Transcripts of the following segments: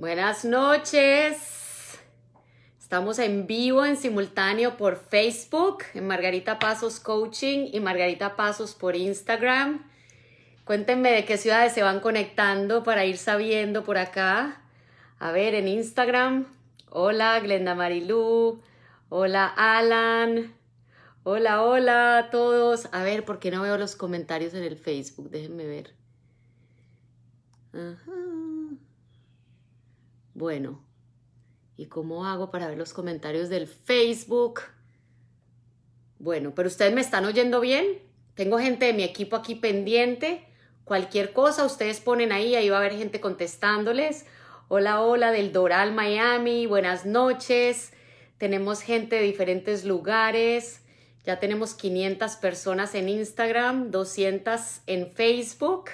Buenas noches. Estamos en vivo, en simultáneo por Facebook, en Margarita Pasos Coaching y Margarita Pasos por Instagram. Cuéntenme de qué ciudades se van conectando para ir sabiendo por acá. A ver, en Instagram. Hola, Glenda Marilú. Hola, Alan. Hola, hola a todos. A ver, ¿por qué no veo los comentarios en el Facebook? Déjenme ver. Ajá. Bueno, ¿y cómo hago para ver los comentarios del Facebook? Bueno, pero ustedes me están oyendo bien. Tengo gente de mi equipo aquí pendiente. Cualquier cosa, ustedes ponen ahí, ahí va a haber gente contestándoles. Hola, hola del Doral, Miami. Buenas noches. Tenemos gente de diferentes lugares. Ya tenemos 500 personas en Instagram, 200 en Facebook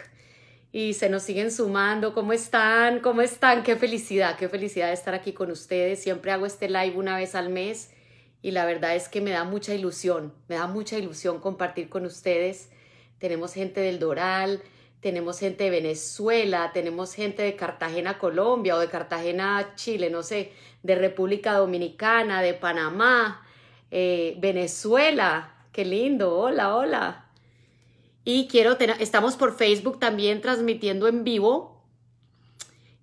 y se nos siguen sumando. ¿Cómo están? ¿Cómo están? Qué felicidad, qué felicidad estar aquí con ustedes. Siempre hago este live una vez al mes y la verdad es que me da mucha ilusión, me da mucha ilusión compartir con ustedes. Tenemos gente del Doral, tenemos gente de Venezuela, tenemos gente de Cartagena, Colombia o de Cartagena, Chile, no sé, de República Dominicana, de Panamá, eh, Venezuela. Qué lindo, hola, hola. Y quiero tener, estamos por Facebook también transmitiendo en vivo.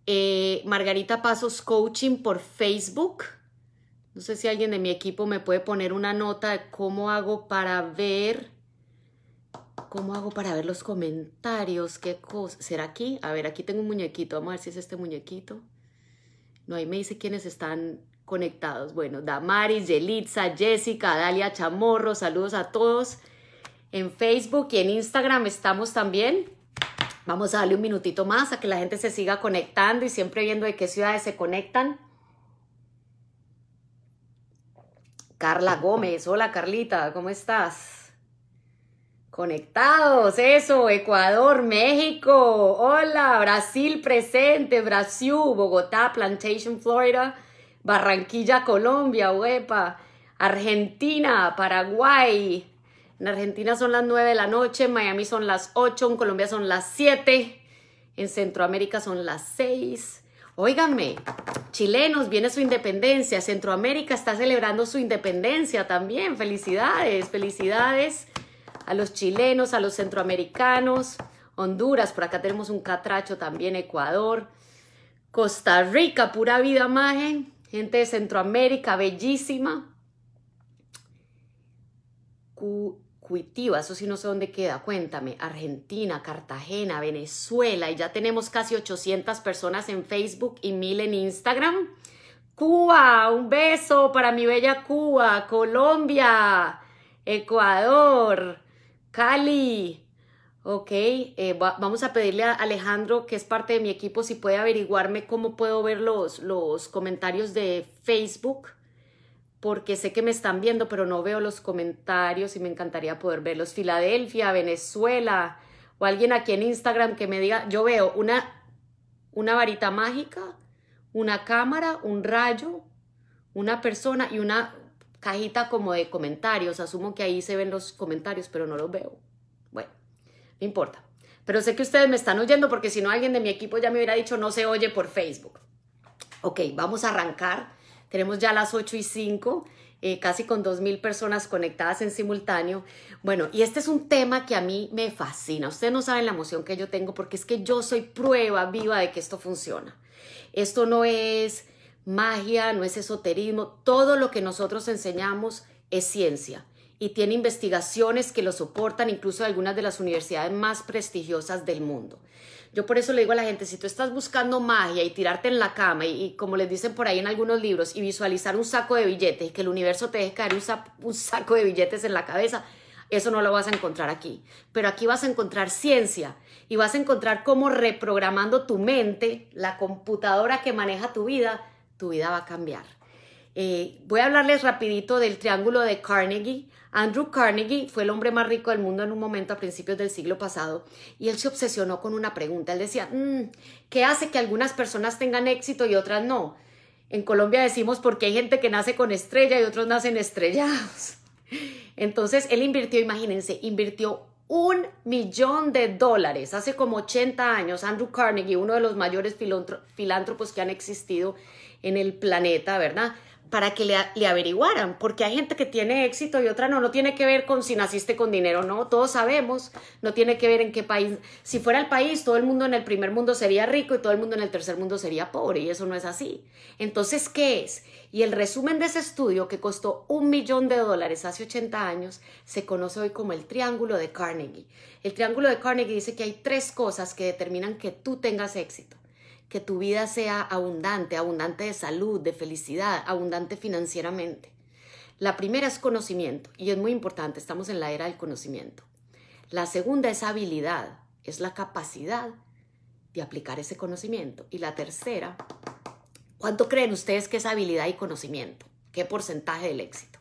Eh, Margarita Pasos Coaching por Facebook. No sé si alguien de mi equipo me puede poner una nota de cómo hago para ver. ¿Cómo hago para ver los comentarios? ¿Qué cosa? ¿Será aquí? A ver, aquí tengo un muñequito. Vamos a ver si es este muñequito. No, ahí me dice quiénes están conectados. Bueno, Damaris, Yelitza, Jessica, Dalia Chamorro, saludos a todos. En Facebook y en Instagram estamos también. Vamos a darle un minutito más a que la gente se siga conectando y siempre viendo de qué ciudades se conectan. Carla Gómez, hola Carlita, ¿cómo estás? Conectados, eso, Ecuador, México, hola, Brasil presente, Brasil, Bogotá, Plantation, Florida, Barranquilla, Colombia, huepa, Argentina, Paraguay, en Argentina son las 9 de la noche, en Miami son las 8, en Colombia son las 7, en Centroamérica son las 6. Óiganme, chilenos, viene su independencia, Centroamérica está celebrando su independencia también. Felicidades, felicidades a los chilenos, a los centroamericanos, Honduras, por acá tenemos un catracho también, Ecuador, Costa Rica, pura vida maje, gente de Centroamérica, bellísima. Eso sí no sé dónde queda, cuéntame, Argentina, Cartagena, Venezuela, y ya tenemos casi 800 personas en Facebook y 1000 en Instagram. Cuba, un beso para mi bella Cuba, Colombia, Ecuador, Cali. Ok, eh, vamos a pedirle a Alejandro, que es parte de mi equipo, si puede averiguarme cómo puedo ver los, los comentarios de Facebook porque sé que me están viendo, pero no veo los comentarios y me encantaría poder verlos. Filadelfia, Venezuela, o alguien aquí en Instagram que me diga, yo veo una, una varita mágica, una cámara, un rayo, una persona y una cajita como de comentarios. Asumo que ahí se ven los comentarios, pero no los veo. Bueno, no importa. Pero sé que ustedes me están oyendo porque si no alguien de mi equipo ya me hubiera dicho no se oye por Facebook. Ok, vamos a arrancar tenemos ya las 8 y 5, eh, casi con 2.000 personas conectadas en simultáneo. Bueno, y este es un tema que a mí me fascina. Ustedes no saben la emoción que yo tengo porque es que yo soy prueba viva de que esto funciona. Esto no es magia, no es esoterismo. Todo lo que nosotros enseñamos es ciencia y tiene investigaciones que lo soportan incluso algunas de las universidades más prestigiosas del mundo. Yo por eso le digo a la gente, si tú estás buscando magia y tirarte en la cama y, como les dicen por ahí en algunos libros y visualizar un saco de billetes y que el universo te deje caer un, saco de billetes en la cabeza, eso no lo vas a encontrar aquí. Pero aquí vas a encontrar ciencia y vas a encontrar cómo reprogramando tu mente, la computadora que maneja tu vida, tu vida va a cambiar. Eh, voy a hablarles rapidito del triángulo de Carnegie. Andrew Carnegie fue el hombre más rico del mundo en un momento a principios del siglo pasado y él se obsesionó con una pregunta. Él decía, mm, ¿qué hace que algunas personas tengan éxito y otras no? En Colombia decimos porque hay gente que nace con estrella y otros nacen estrellados. Entonces él invirtió, imagínense, invirtió un millón de dólares hace como 80 años. Andrew Carnegie, uno de los mayores filántropos que han existido en el planeta, ¿verdad? Para que le, averiguaran, porque hay gente que tiene éxito y otra no, no tiene que ver con si naciste con dinero, no, todos sabemos, no tiene que ver en qué país, si fuera el país, todo el mundo en el primer mundo sería rico y todo el mundo en el tercer mundo sería pobre, y eso no es así. Entonces, ¿qué es? Y el resumen de ese estudio, que costó un millón de dólares hace 80 años, se conoce hoy como el Triángulo de Carnegie. El Triángulo de Carnegie dice que hay tres cosas que determinan que tú tengas éxito que tu vida sea abundante, abundante de salud, de felicidad, abundante financieramente. La primera es conocimiento y es muy importante, estamos en la era del conocimiento. La segunda es habilidad, es la capacidad de aplicar ese conocimiento. Y la tercera, ¿cuánto creen ustedes que es habilidad y conocimiento? ¿Qué porcentaje del éxito?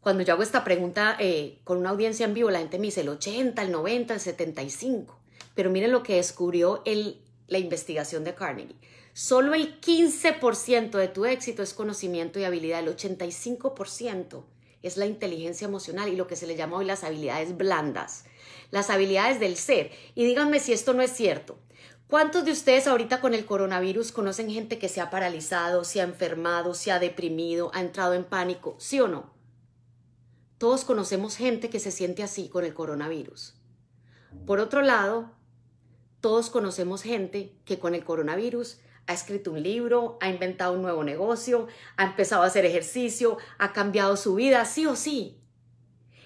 Cuando yo hago esta pregunta eh, con una audiencia en vivo, la gente me dice el 80, el 90, el 75. Pero miren lo que descubrió el la investigación de Carnegie. Solo el 15% de tu éxito es conocimiento y habilidad, el 85% es la inteligencia emocional y lo que se le llama hoy las habilidades blandas, las habilidades del ser. Y díganme si esto no es cierto. ¿Cuántos de ustedes ahorita con el coronavirus conocen gente que se ha paralizado, se ha enfermado, se ha deprimido, ha entrado en pánico? ¿Sí o no? Todos conocemos gente que se siente así con el coronavirus. Por otro lado, todos conocemos gente que con el coronavirus ha escrito un libro, ha inventado un nuevo negocio, ha empezado a hacer ejercicio, ha cambiado su vida, sí o sí.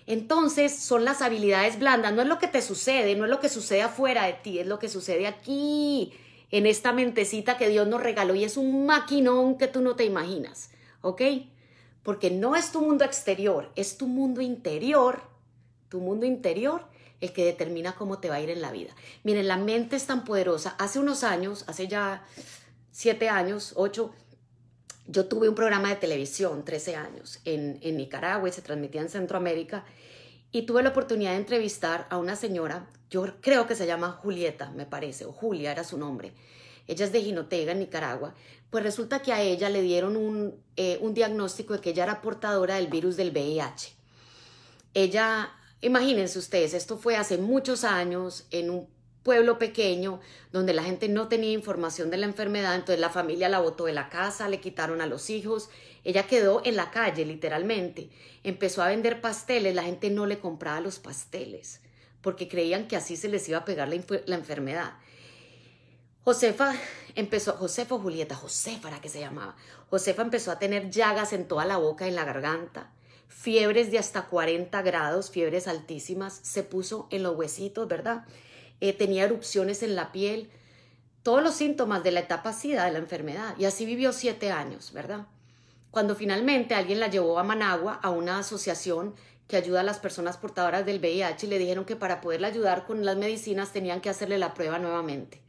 Entonces son las habilidades blandas, no es lo que te sucede, no es lo que sucede afuera de ti, es lo que sucede aquí, en esta mentecita que Dios nos regaló y es un maquinón que tú no te imaginas, ¿ok? Porque no es tu mundo exterior, es tu mundo interior, tu mundo interior el que determina cómo te va a ir en la vida. Miren, la mente es tan poderosa. Hace unos años, hace ya siete años, ocho, yo tuve un programa de televisión, 13 años, en, Nicaragua y se transmitía en Centroamérica. Y tuve la oportunidad de entrevistar a una señora, yo creo que se llama Julieta, me parece, o Julia era su nombre. Ella es de Jinotega, en Nicaragua. Pues resulta que a ella le dieron un, eh, un diagnóstico de que ella era portadora del virus del VIH. Ella Imagínense ustedes, esto fue hace muchos años en un pueblo pequeño donde la gente no tenía información de la enfermedad, entonces la familia la botó de la casa, le quitaron a los hijos, ella quedó en la calle literalmente, empezó a vender pasteles, la gente no le compraba los pasteles porque creían que así se les iba a pegar la, enfermedad. Josefa empezó, Josefa o Julieta, Josefa era que se llamaba, Josefa empezó a tener llagas en toda la boca en la garganta, fiebres de hasta 40 grados, fiebres altísimas, se puso en los huesitos, ¿verdad? Eh, tenía erupciones en la piel, todos los síntomas de la etapa SIDA de la enfermedad. Y así vivió siete años, ¿verdad? Cuando finalmente alguien la llevó a Managua, a una asociación que ayuda a las personas portadoras del VIH, y le dijeron que para poderla ayudar con las medicinas tenían que hacerle la prueba nuevamente.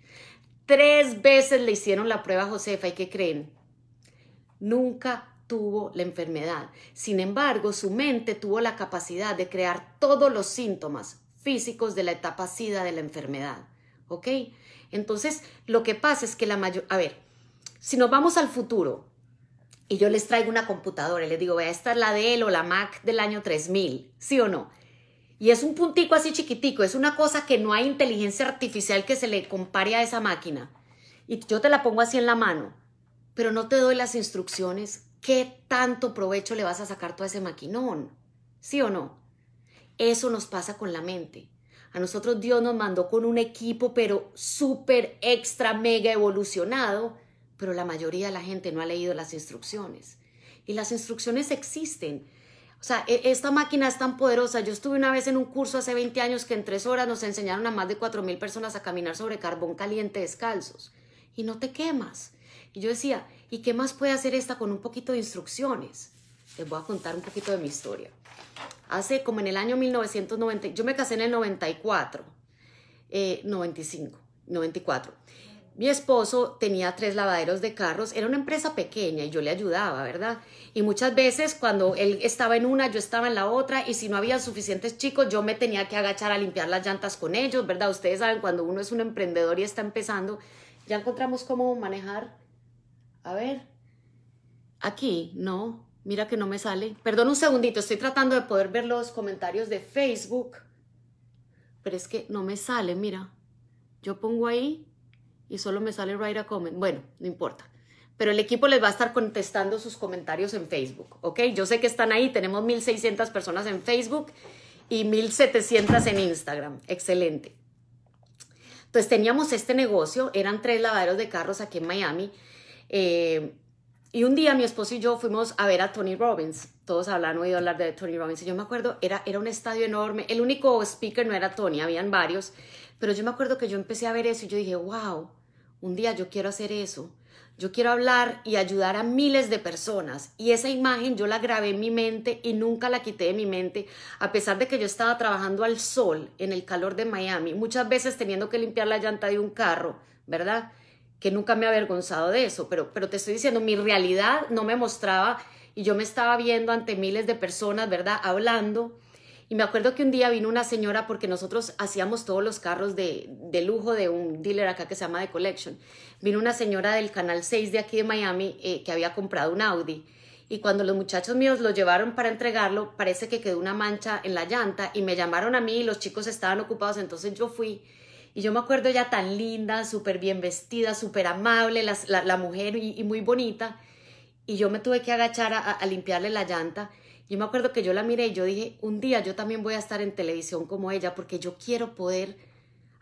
Tres veces le hicieron la prueba a Josefa y ¿qué creen? Nunca tuvo la enfermedad. Sin embargo, su mente tuvo la capacidad de crear todos los síntomas físicos de la etapa SIDA de la enfermedad. ¿Ok? Entonces, lo que pasa es que la mayor... A ver, si nos vamos al futuro y yo les traigo una computadora y les digo, vea, esta es la de él o la Mac del año 3000, ¿sí o no? Y es un puntico así chiquitico, es una cosa que no hay inteligencia artificial que se le compare a esa máquina. Y yo te la pongo así en la mano, pero no te doy las instrucciones ¿qué tanto provecho le vas a sacar tú a ese maquinón? ¿Sí o no? Eso nos pasa con la mente. A nosotros Dios nos mandó con un equipo, pero súper extra, mega evolucionado, pero la mayoría de la gente no ha leído las instrucciones. Y las instrucciones existen. O sea, e, esta máquina es tan poderosa. Yo estuve una vez en un curso hace 20 años que en tres horas nos enseñaron a más de 4.000 personas a caminar sobre carbón caliente descalzos. Y no te quemas. Y yo decía, ¿y qué más puede hacer esta con un poquito de instrucciones? Les voy a contar un poquito de mi historia. Hace como en el año 1990, yo me casé en el 94, 95, 94. Mi esposo tenía tres lavaderos de carros, era una empresa pequeña y yo le ayudaba, ¿verdad? Y muchas veces cuando él estaba en una, yo estaba en la otra y si no había suficientes chicos, yo me tenía que agachar a limpiar las llantas con ellos, ¿verdad? Ustedes saben, cuando uno es un emprendedor y está empezando, ya encontramos cómo manejar a ver. Aquí, no. Mira que no me sale. Perdón un segundito, estoy tratando de poder ver los comentarios de Facebook. pero es que no me sale, mira. Yo pongo ahí y solo me sale write a comment. Bueno, no importa. Pero el equipo les va a estar contestando sus comentarios en Facebook, ¿ok? Yo sé que están ahí, tenemos 1.600 personas en Facebook y 1.700 en Instagram. Excelente. Entonces teníamos este negocio, eran tres lavaderos de carros aquí en Miami. Eh, y un día mi esposo y yo fuimos a ver a Tony Robbins. Todos hablan, oído hablar de Tony Robbins. Y yo me acuerdo, era, era un estadio enorme. El único speaker no era Tony, habían varios. Pero yo me acuerdo que yo empecé a ver eso y yo dije, wow, un día yo quiero hacer eso. Yo quiero hablar y ayudar a miles de personas. Y esa imagen yo la grabé en mi mente y nunca la quité de mi mente, a pesar de que yo estaba trabajando al sol, en el calor de Miami, muchas veces teniendo que limpiar la llanta de un carro, ¿verdad? Que nunca me he avergonzado de eso, pero, pero te estoy diciendo, mi realidad no me mostraba y yo me estaba viendo ante miles de personas, ¿verdad? Hablando y me acuerdo que un día vino una señora porque nosotros hacíamos todos los carros de, de, lujo de un dealer acá que se llama The Collection. Vino una señora del Canal 6 de aquí de Miami eh, que había comprado un Audi. Y cuando los muchachos míos lo llevaron para entregarlo, parece que quedó una mancha en la llanta y me llamaron a mí y los chicos estaban ocupados, entonces yo fui. Y yo me acuerdo ya tan linda, súper bien vestida, súper amable, la, la, mujer y, muy bonita. Y yo me tuve que agachar a, a limpiarle la llanta. Yo me acuerdo que yo la miré y yo dije, un día yo también voy a estar en televisión como ella porque yo quiero poder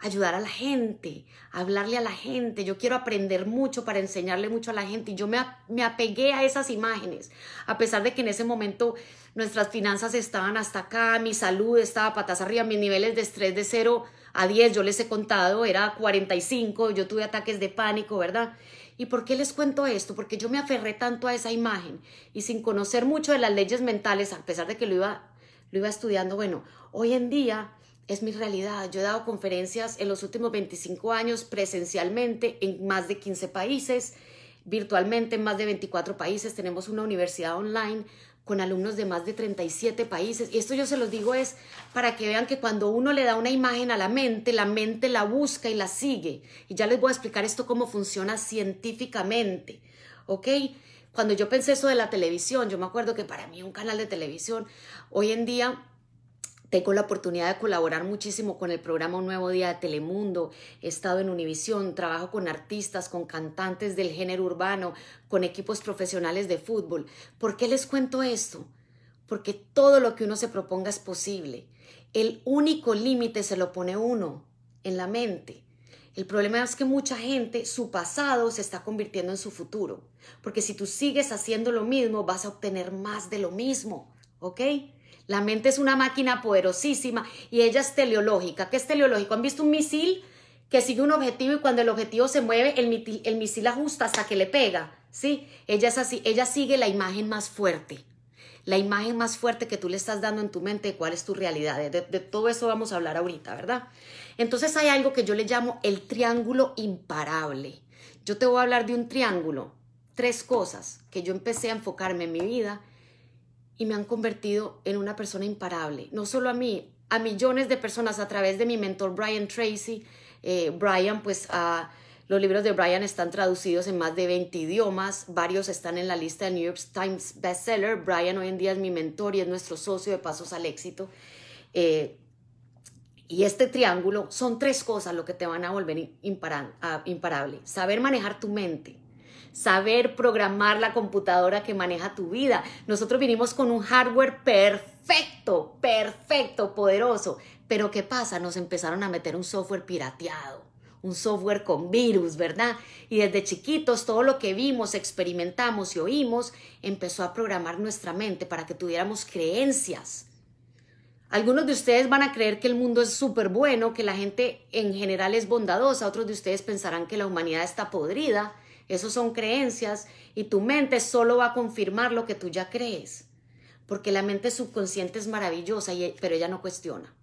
ayudar a la gente, hablarle a la gente, yo quiero aprender mucho para enseñarle mucho a la gente y yo me, me apegué a esas imágenes, a pesar de que en ese momento nuestras finanzas estaban hasta acá, mi salud estaba patas arriba, mis niveles de estrés de 0 a 10, yo les he contado, era 45, yo tuve ataques de pánico, ¿verdad? ¿Y por qué les cuento esto? Porque yo me aferré tanto a esa imagen y sin conocer mucho de las leyes mentales, a pesar de que lo iba, lo iba estudiando, bueno, hoy en día es mi realidad. Yo he dado conferencias en los últimos 25 años presencialmente en más de 15 países, virtualmente en más de 24 países. Tenemos una universidad online con alumnos de más de 37 países. Y esto yo se los digo es para que vean que cuando uno le da una imagen a la mente, la mente la busca y la sigue. Y ya les voy a explicar esto cómo funciona científicamente. ¿Ok? Cuando yo pensé eso de la televisión, yo me acuerdo que para mí un canal de televisión, hoy en día tengo la oportunidad de colaborar muchísimo con el programa Un Nuevo Día de Telemundo. He estado en Univisión, trabajo con artistas, con cantantes del género urbano, con equipos profesionales de fútbol. ¿Por qué les cuento esto? Porque todo lo que uno se proponga es posible. El único límite se lo pone uno en la mente. El problema es que mucha gente, su pasado se está convirtiendo en su futuro. Porque si tú sigues haciendo lo mismo, vas a obtener más de lo mismo. ¿Ok? La mente es una máquina poderosísima y ella es teleológica. ¿Qué es teleológico? ¿Han visto un misil que sigue un objetivo y cuando el objetivo se mueve, el, el misil ajusta hasta que le pega? ¿Sí? Ella es así, ella sigue la imagen más fuerte. La imagen más fuerte que tú le estás dando en tu mente de cuál es tu realidad. De, de todo eso vamos a hablar ahorita, ¿verdad? Entonces hay algo que yo le llamo el triángulo imparable. Yo te voy a hablar de un triángulo, tres cosas que yo empecé a enfocarme en mi vida y me han convertido en una persona imparable. No solo a mí, a millones de personas a través de mi mentor Brian Tracy. Eh, Brian, pues los libros de Brian están traducidos en más de 20 idiomas, varios están en la lista de New York Times bestseller. Brian hoy en día es mi mentor y es nuestro socio de Pasos al Éxito. Eh, y este triángulo son tres cosas lo que te van a volver imparable. Saber manejar tu mente, saber programar la computadora que maneja tu vida. Nosotros vinimos con un hardware perfecto, perfecto, poderoso. Pero ¿qué pasa? Nos empezaron a meter un software pirateado, un software con virus, ¿verdad? Y desde chiquitos todo lo que vimos, experimentamos y oímos empezó a programar nuestra mente para que tuviéramos creencias. Algunos de ustedes van a creer que el mundo es súper bueno, que la gente en general es bondadosa, otros de ustedes pensarán que la humanidad está podrida, esos son creencias y tu mente solo va a confirmar lo que tú ya crees. Porque la mente subconsciente es maravillosa, pero ella no cuestiona.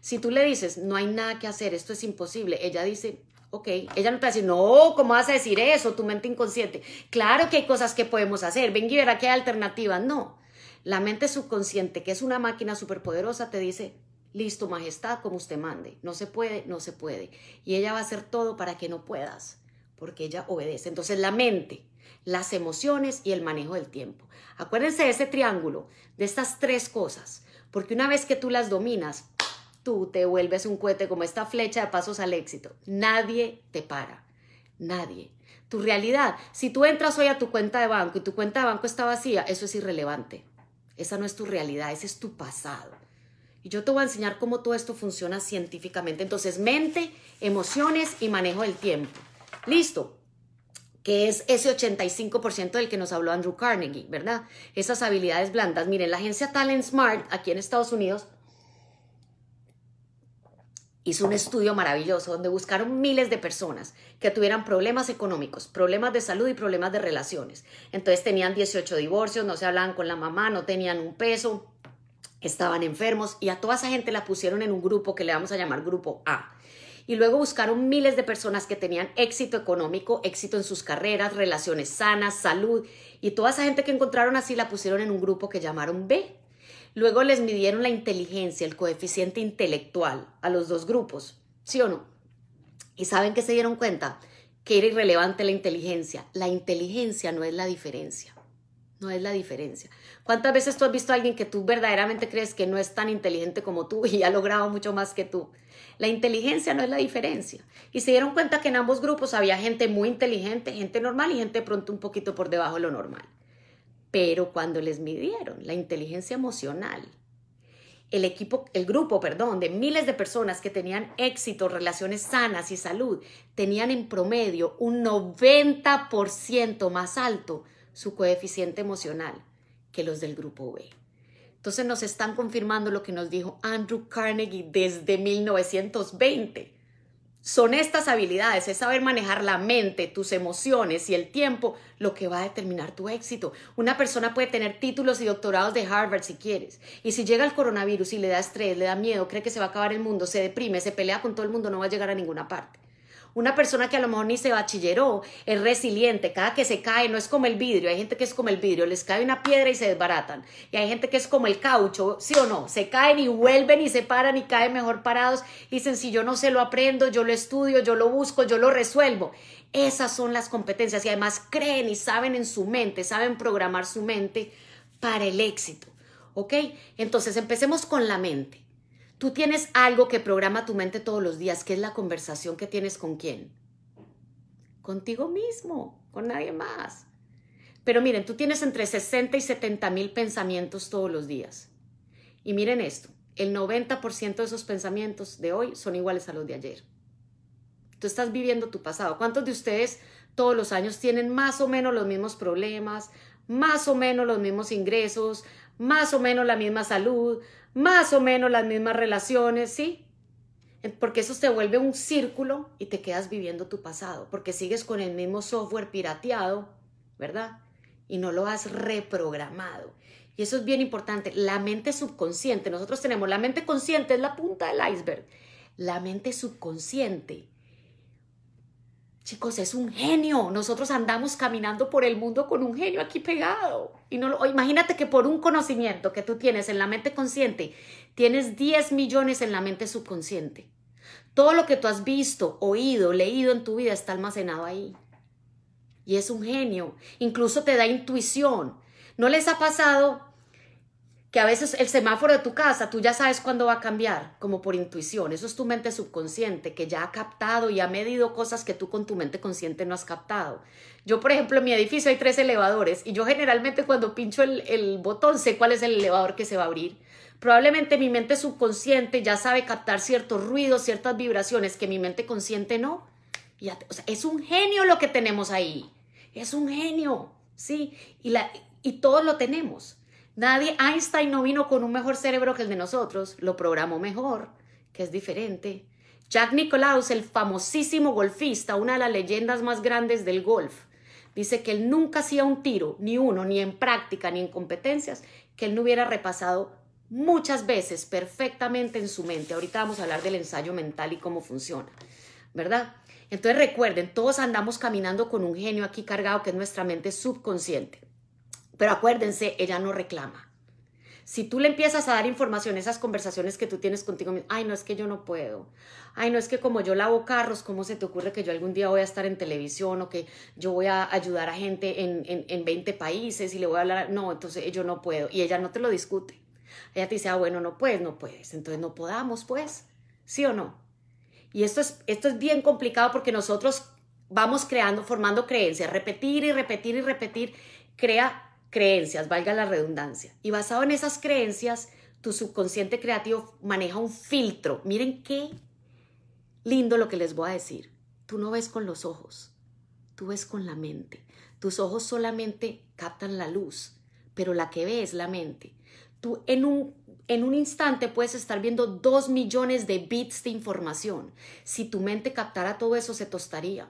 Si tú le dices, no hay nada que hacer, esto es imposible, ella dice, ok, ella no te va no, ¿cómo vas a decir eso? Tu mente inconsciente. Claro que hay cosas que podemos hacer, ven y verá que hay alternativas. No, la mente subconsciente, que es una máquina superpoderosa, te dice, listo, majestad, como usted mande. No se puede, no se puede. Y ella va a hacer todo para que no puedas porque ella obedece. Entonces la mente, las emociones y el manejo del tiempo. Acuérdense de ese triángulo, de estas tres cosas, porque una vez que tú las dominas, tú te vuelves un cohete como esta flecha de pasos al éxito. Nadie te para. Nadie. Tu realidad, si tú entras hoy a tu cuenta de banco y tu cuenta de banco está vacía, eso es irrelevante. Esa no es tu realidad, ese es tu pasado. Y yo te voy a enseñar cómo todo esto funciona científicamente. Entonces, mente, emociones y manejo del tiempo. Listo. Que es ese 85% del que nos habló Andrew Carnegie, ¿verdad? Esas habilidades blandas. Miren, la agencia Talent Smart aquí en Estados Unidos hizo un estudio maravilloso donde buscaron miles de personas que tuvieran problemas económicos, problemas de salud y problemas de relaciones. Entonces tenían 18 divorcios, no se hablaban con la mamá, no tenían un peso, estaban enfermos y a toda esa gente la pusieron en un grupo que le vamos a llamar grupo A. Y luego buscaron miles de personas que tenían éxito económico, éxito en sus carreras, relaciones sanas, salud. Y toda esa gente que encontraron así la pusieron en un grupo que llamaron B. Luego les midieron la inteligencia, el coeficiente intelectual a los dos grupos, ¿sí o no? Y saben que se dieron cuenta que era irrelevante la inteligencia. La inteligencia no es la diferencia. No es la diferencia. ¿Cuántas veces tú has visto a alguien que tú verdaderamente crees que no es tan inteligente como tú y ha logrado mucho más que tú? La inteligencia no es la diferencia. Y se dieron cuenta que en ambos grupos había gente muy inteligente, gente normal y gente pronto un poquito por debajo de lo normal. Pero cuando les midieron la inteligencia emocional, el equipo, el grupo, perdón, de miles de personas que tenían éxito, relaciones sanas y salud, tenían en promedio un 90% más alto su coeficiente emocional que los del grupo B. Entonces nos están confirmando lo que nos dijo Andrew Carnegie desde 1920 son estas habilidades, es saber manejar la mente, tus emociones y el tiempo lo que va a determinar tu éxito. Una persona puede tener títulos y doctorados de Harvard si quieres. Y si llega el coronavirus y le da estrés, le da miedo, cree que se va a acabar el mundo, se deprime, se pelea con todo el mundo, no va a llegar a ninguna parte. Una persona que a lo mejor ni se bachilleró es resiliente, cada que se cae no es como el vidrio, hay gente que es como el vidrio, les cae una piedra y se desbaratan. Y hay gente que es como el caucho, sí o no, se caen y vuelven y se paran y caen mejor parados. Dicen, si yo no se lo aprendo, yo lo estudio, yo lo busco, yo lo resuelvo. Esas son las competencias y además creen y saben en su mente, saben programar su mente para el éxito. ¿Ok? Entonces empecemos con la mente. Tú tienes algo que programa tu mente todos los días, que es la conversación que tienes con quién. Contigo mismo, con nadie más. Pero miren, tú tienes entre 60 y 70 mil pensamientos todos los días. Y miren esto, el 90% de esos pensamientos de hoy son iguales a los de ayer. Tú estás viviendo tu pasado. ¿Cuántos de ustedes todos los años tienen más o menos los mismos problemas, más o menos los mismos ingresos, más o menos la misma salud, más o menos las mismas relaciones, ¿sí? Porque eso te vuelve un círculo y te quedas viviendo tu pasado, porque sigues con el mismo software pirateado, ¿verdad? Y no lo has reprogramado. Y eso es bien importante. La mente subconsciente, nosotros tenemos la mente consciente, es la punta del iceberg. La mente subconsciente Chicos, es un genio. Nosotros andamos caminando por el mundo con un genio aquí pegado. Y no lo, imagínate que por un conocimiento que tú tienes en la mente consciente, tienes 10 millones en la mente subconsciente. Todo lo que tú has visto, oído, leído en tu vida está almacenado ahí. Y es un genio. Incluso te da intuición. ¿No les ha pasado que a veces el semáforo de tu casa, tú ya sabes cuándo va a cambiar, como por intuición. Eso es tu mente subconsciente, que ya ha captado y ha medido cosas que tú con tu mente consciente no has captado. Yo, por ejemplo, en mi edificio hay tres elevadores y yo generalmente cuando pincho el, botón sé cuál es el elevador que se va a abrir. Probablemente mi mente subconsciente ya sabe captar ciertos ruidos, ciertas vibraciones que mi mente consciente no. Y es un genio lo que tenemos ahí. Es un genio, ¿sí? Y, la, y todos lo tenemos. Nadie, Einstein no vino con un mejor cerebro que el de nosotros, lo programó mejor, que es diferente. Jack Nicklaus, el famosísimo golfista, una de las leyendas más grandes del golf, dice que él nunca hacía un tiro, ni uno, ni en práctica, ni en competencias, que él no hubiera repasado muchas veces perfectamente en su mente. Ahorita vamos a hablar del ensayo mental y cómo funciona, ¿verdad? Entonces recuerden, todos andamos caminando con un genio aquí cargado que es nuestra mente subconsciente. Pero acuérdense, ella no reclama. Si tú le empiezas a dar información, esas conversaciones que tú tienes contigo ay, no es que yo no puedo, ay, no es que como yo lavo carros, ¿cómo se te ocurre que yo algún día voy a estar en televisión o que yo voy a ayudar a gente en, en, en 20 países y le voy a hablar? No, entonces yo no puedo. Y ella no te lo discute. Ella te dice, ah, bueno, no puedes, no puedes. Entonces no podamos, pues. ¿Sí o no? Y esto es, esto es bien complicado porque nosotros vamos creando, formando creencias, repetir y repetir y repetir, crea creencias, valga la redundancia. Y basado en esas creencias, tu subconsciente creativo maneja un filtro. Miren qué lindo lo que les voy a decir. Tú no ves con los ojos, tú ves con la mente. Tus ojos solamente captan la luz, pero la que ve es la mente. Tú en un, en un instante puedes estar viendo dos millones de bits de información. Si tu mente captara todo eso, se tostaría.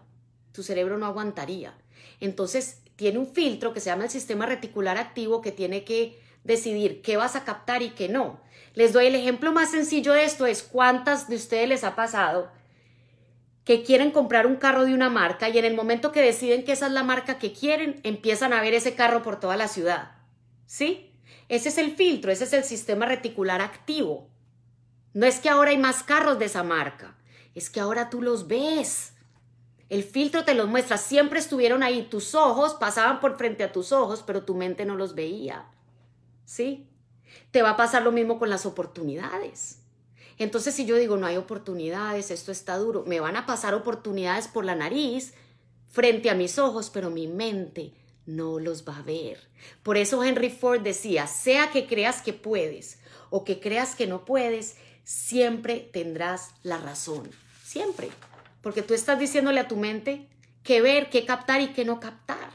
Tu cerebro no aguantaría. Entonces, tiene un filtro que se llama el sistema reticular activo que tiene que decidir qué vas a captar y qué no. Les doy el ejemplo más sencillo de esto, es cuántas de ustedes les ha pasado que quieren comprar un carro de una marca y en el momento que deciden que esa es la marca que quieren, empiezan a ver ese carro por toda la ciudad. ¿Sí? Ese es el filtro, ese es el sistema reticular activo. No es que ahora hay más carros de esa marca, es que ahora tú los ves. El filtro te los muestra, siempre estuvieron ahí, tus ojos pasaban por frente a tus ojos, pero tu mente no los veía. ¿Sí? Te va a pasar lo mismo con las oportunidades. Entonces, si yo digo, no hay oportunidades, esto está duro, me van a pasar oportunidades por la nariz frente a mis ojos, pero mi mente no los va a ver. Por eso Henry Ford decía, sea que creas que puedes o que creas que no puedes, siempre tendrás la razón. Siempre. Porque tú estás diciéndole a tu mente qué ver, qué captar y qué no captar.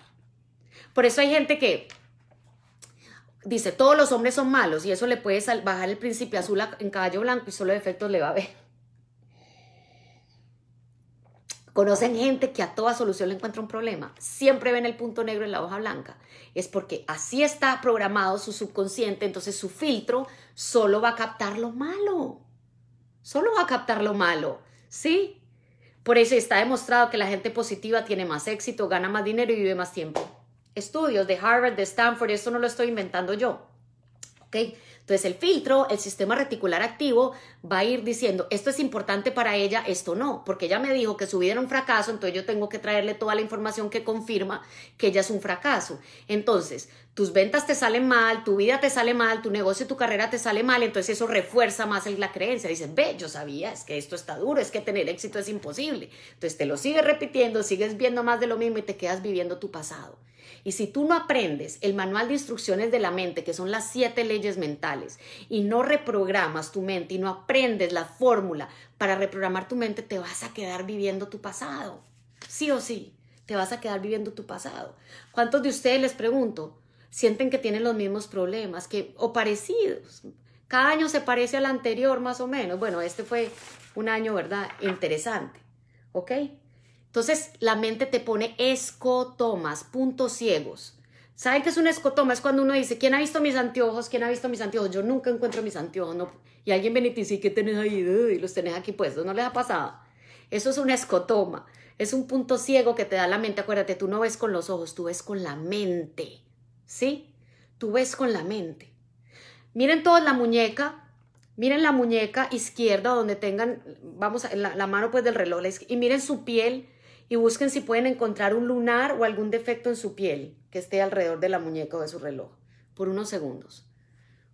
Por eso hay gente que dice, todos los hombres son malos y eso le puede bajar el príncipe azul en caballo blanco y solo efectos le va a ver. Conocen gente que a toda solución le encuentra un problema. Siempre ven el punto negro en la hoja blanca. Es porque así está programado su subconsciente, entonces su filtro solo va a captar lo malo. Solo va a captar lo malo. ¿Sí? Por eso está demostrado que la gente positiva tiene más éxito, gana más dinero y vive más tiempo estudios de Harvard, de Stanford, esto no lo estoy inventando yo. ¿Ok? Entonces el filtro, el sistema reticular activo va a ir diciendo, esto es importante para ella, esto no, porque ella me dijo que su vida era un fracaso, entonces yo tengo que traerle toda la información que confirma que ella es un fracaso. Entonces, tus ventas te salen mal, tu vida te sale mal, tu negocio, tu carrera te sale mal, entonces eso refuerza más la creencia. Dices, ve, yo sabía, es que esto está duro, es que tener éxito es imposible. Entonces te lo sigues repitiendo, sigues viendo más de lo mismo y te quedas viviendo tu pasado. Y si tú no aprendes el manual de instrucciones de la mente, que son las siete leyes mentales, y no reprogramas tu mente y no aprendes la fórmula para reprogramar tu mente, te vas a quedar viviendo tu pasado. Sí o sí, te vas a quedar viviendo tu pasado. ¿Cuántos de ustedes les pregunto? Sienten que tienen los mismos problemas que, o parecidos. Cada año se parece al anterior más o menos. Bueno, este fue un año, ¿verdad? Interesante. ¿Ok? Entonces la mente te pone escotomas, puntos ciegos. ¿Saben qué es un escotoma? Es cuando uno dice, ¿quién ha visto mis anteojos? ¿Quién ha visto mis anteojos? Yo nunca encuentro mis anteojos. Y alguien viene y te dice, ¿qué tenés ahí? Y los tenés aquí puestos. ¿No les ha pasado? Eso es un escotoma. Es un punto ciego que te da la mente. Acuérdate, tú no ves con los ojos, tú ves con la mente. ¿Sí? Tú ves con la mente. Miren todos la muñeca. Miren la muñeca izquierda donde tengan, vamos, la, la mano pues del reloj. Y miren su piel y busquen si pueden encontrar un lunar o algún defecto en su piel que esté alrededor de la muñeca o de su reloj por unos segundos.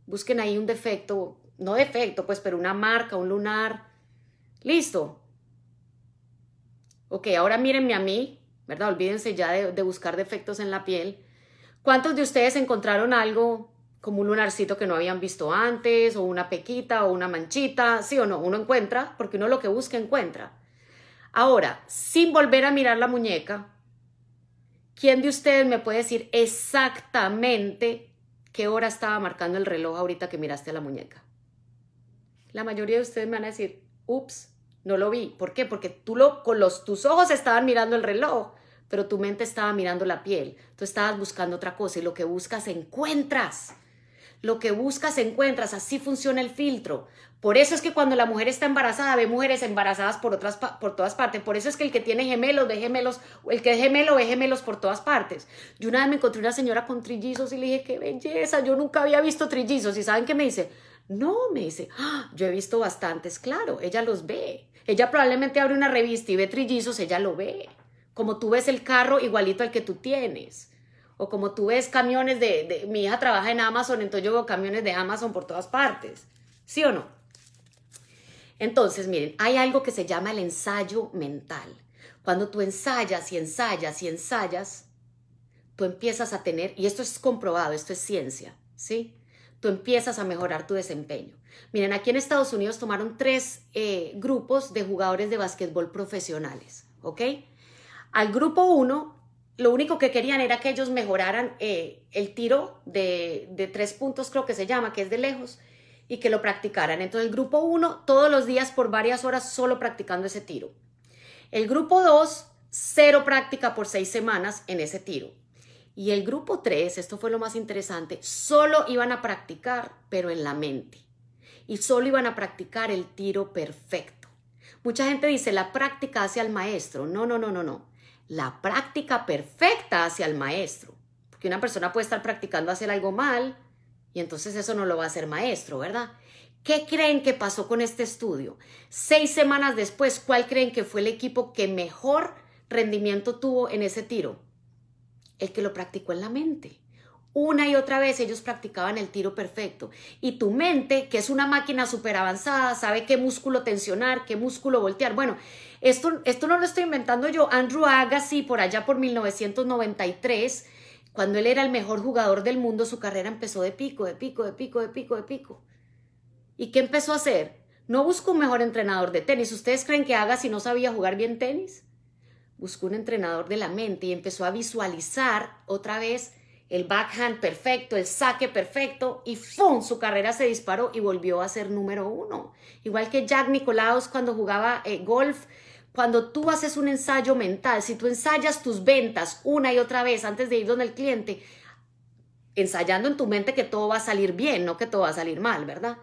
Busquen ahí un defecto, no defecto, pues, pero una marca, un lunar. Listo. Ok, ahora mírenme a mí, ¿verdad? Olvídense ya de, de buscar defectos en la piel. ¿Cuántos de ustedes encontraron algo como un lunarcito que no habían visto antes, o una pequita, o una manchita? ¿Sí o no? Uno encuentra, porque uno lo que busca encuentra. Ahora, sin volver a mirar la muñeca, ¿quién de ustedes me puede decir exactamente qué hora estaba marcando el reloj ahorita que miraste a la muñeca? La mayoría de ustedes me van a decir, ups, no lo vi. ¿Por qué? Porque tú con los, tus ojos estaban mirando el reloj, pero tu mente estaba mirando la piel. Tú estabas buscando otra cosa y lo que buscas encuentras. Lo que buscas encuentras, así funciona el filtro. Por eso es que cuando la mujer está embarazada, ve mujeres embarazadas por, otras, por todas partes. Por eso es que el que tiene gemelos ve gemelos, el que es gemelo ve gemelos por todas partes. Yo una vez me encontré una señora con trillizos y le dije, qué belleza, yo nunca había visto trillizos. ¿Y saben qué me dice? No, me dice, ah, yo he visto bastantes, claro, ella los ve. Ella probablemente abre una revista y ve trillizos, ella lo ve. Como tú ves el carro igualito al que tú tienes. O como tú ves camiones de, de, mi hija trabaja en Amazon, entonces yo veo camiones de Amazon por todas partes. ¿Sí o no? Entonces, miren, hay algo que se llama el ensayo mental. Cuando tú ensayas y ensayas y ensayas, tú empiezas a tener, y esto es comprobado, esto es ciencia, ¿sí? Tú empiezas a mejorar tu desempeño. Miren, aquí en Estados Unidos tomaron tres eh, grupos de jugadores de básquetbol profesionales, ¿ok? Al grupo uno, lo único que querían era que ellos mejoraran eh, el tiro de, de, tres puntos, creo que se llama, que es de lejos, y que lo practicaran. Entonces, el grupo uno, todos los días por varias horas solo practicando ese tiro. El grupo dos, cero práctica por seis semanas en ese tiro. Y el grupo tres, esto fue lo más interesante, solo iban a practicar, pero en la mente y solo iban a practicar el tiro perfecto. Mucha gente dice la práctica hacia el maestro. No, no, no, no, no. La práctica perfecta hacia el maestro. Porque una persona puede estar practicando hacer algo mal y entonces eso no lo va a hacer maestro, ¿verdad? ¿Qué creen que pasó con este estudio? Seis semanas después, ¿cuál creen que fue el equipo que mejor rendimiento tuvo en ese tiro? El que lo practicó en la mente. Una y otra vez ellos practicaban el tiro perfecto. Y tu mente, que es una máquina súper avanzada, sabe qué músculo tensionar, qué músculo voltear. Bueno, esto, esto no lo estoy inventando yo. Andrew Agassi, por allá por 1993, cuando él era el mejor jugador del mundo, su carrera empezó de pico, de pico, de pico, de pico, de pico. ¿Y qué empezó a hacer? No buscó un mejor entrenador de tenis. ¿Ustedes creen que Agassi no sabía jugar bien tenis? Buscó un entrenador de la mente y empezó a visualizar otra vez el backhand perfecto, el saque perfecto y ¡fum! Su carrera se disparó y volvió a ser número uno. Igual que Jack Nicklaus cuando jugaba eh, golf, cuando tú haces un ensayo mental, si tú ensayas tus ventas una y otra vez antes de ir donde el cliente, ensayando en tu mente que todo va a salir bien, no que todo va a salir mal, ¿verdad?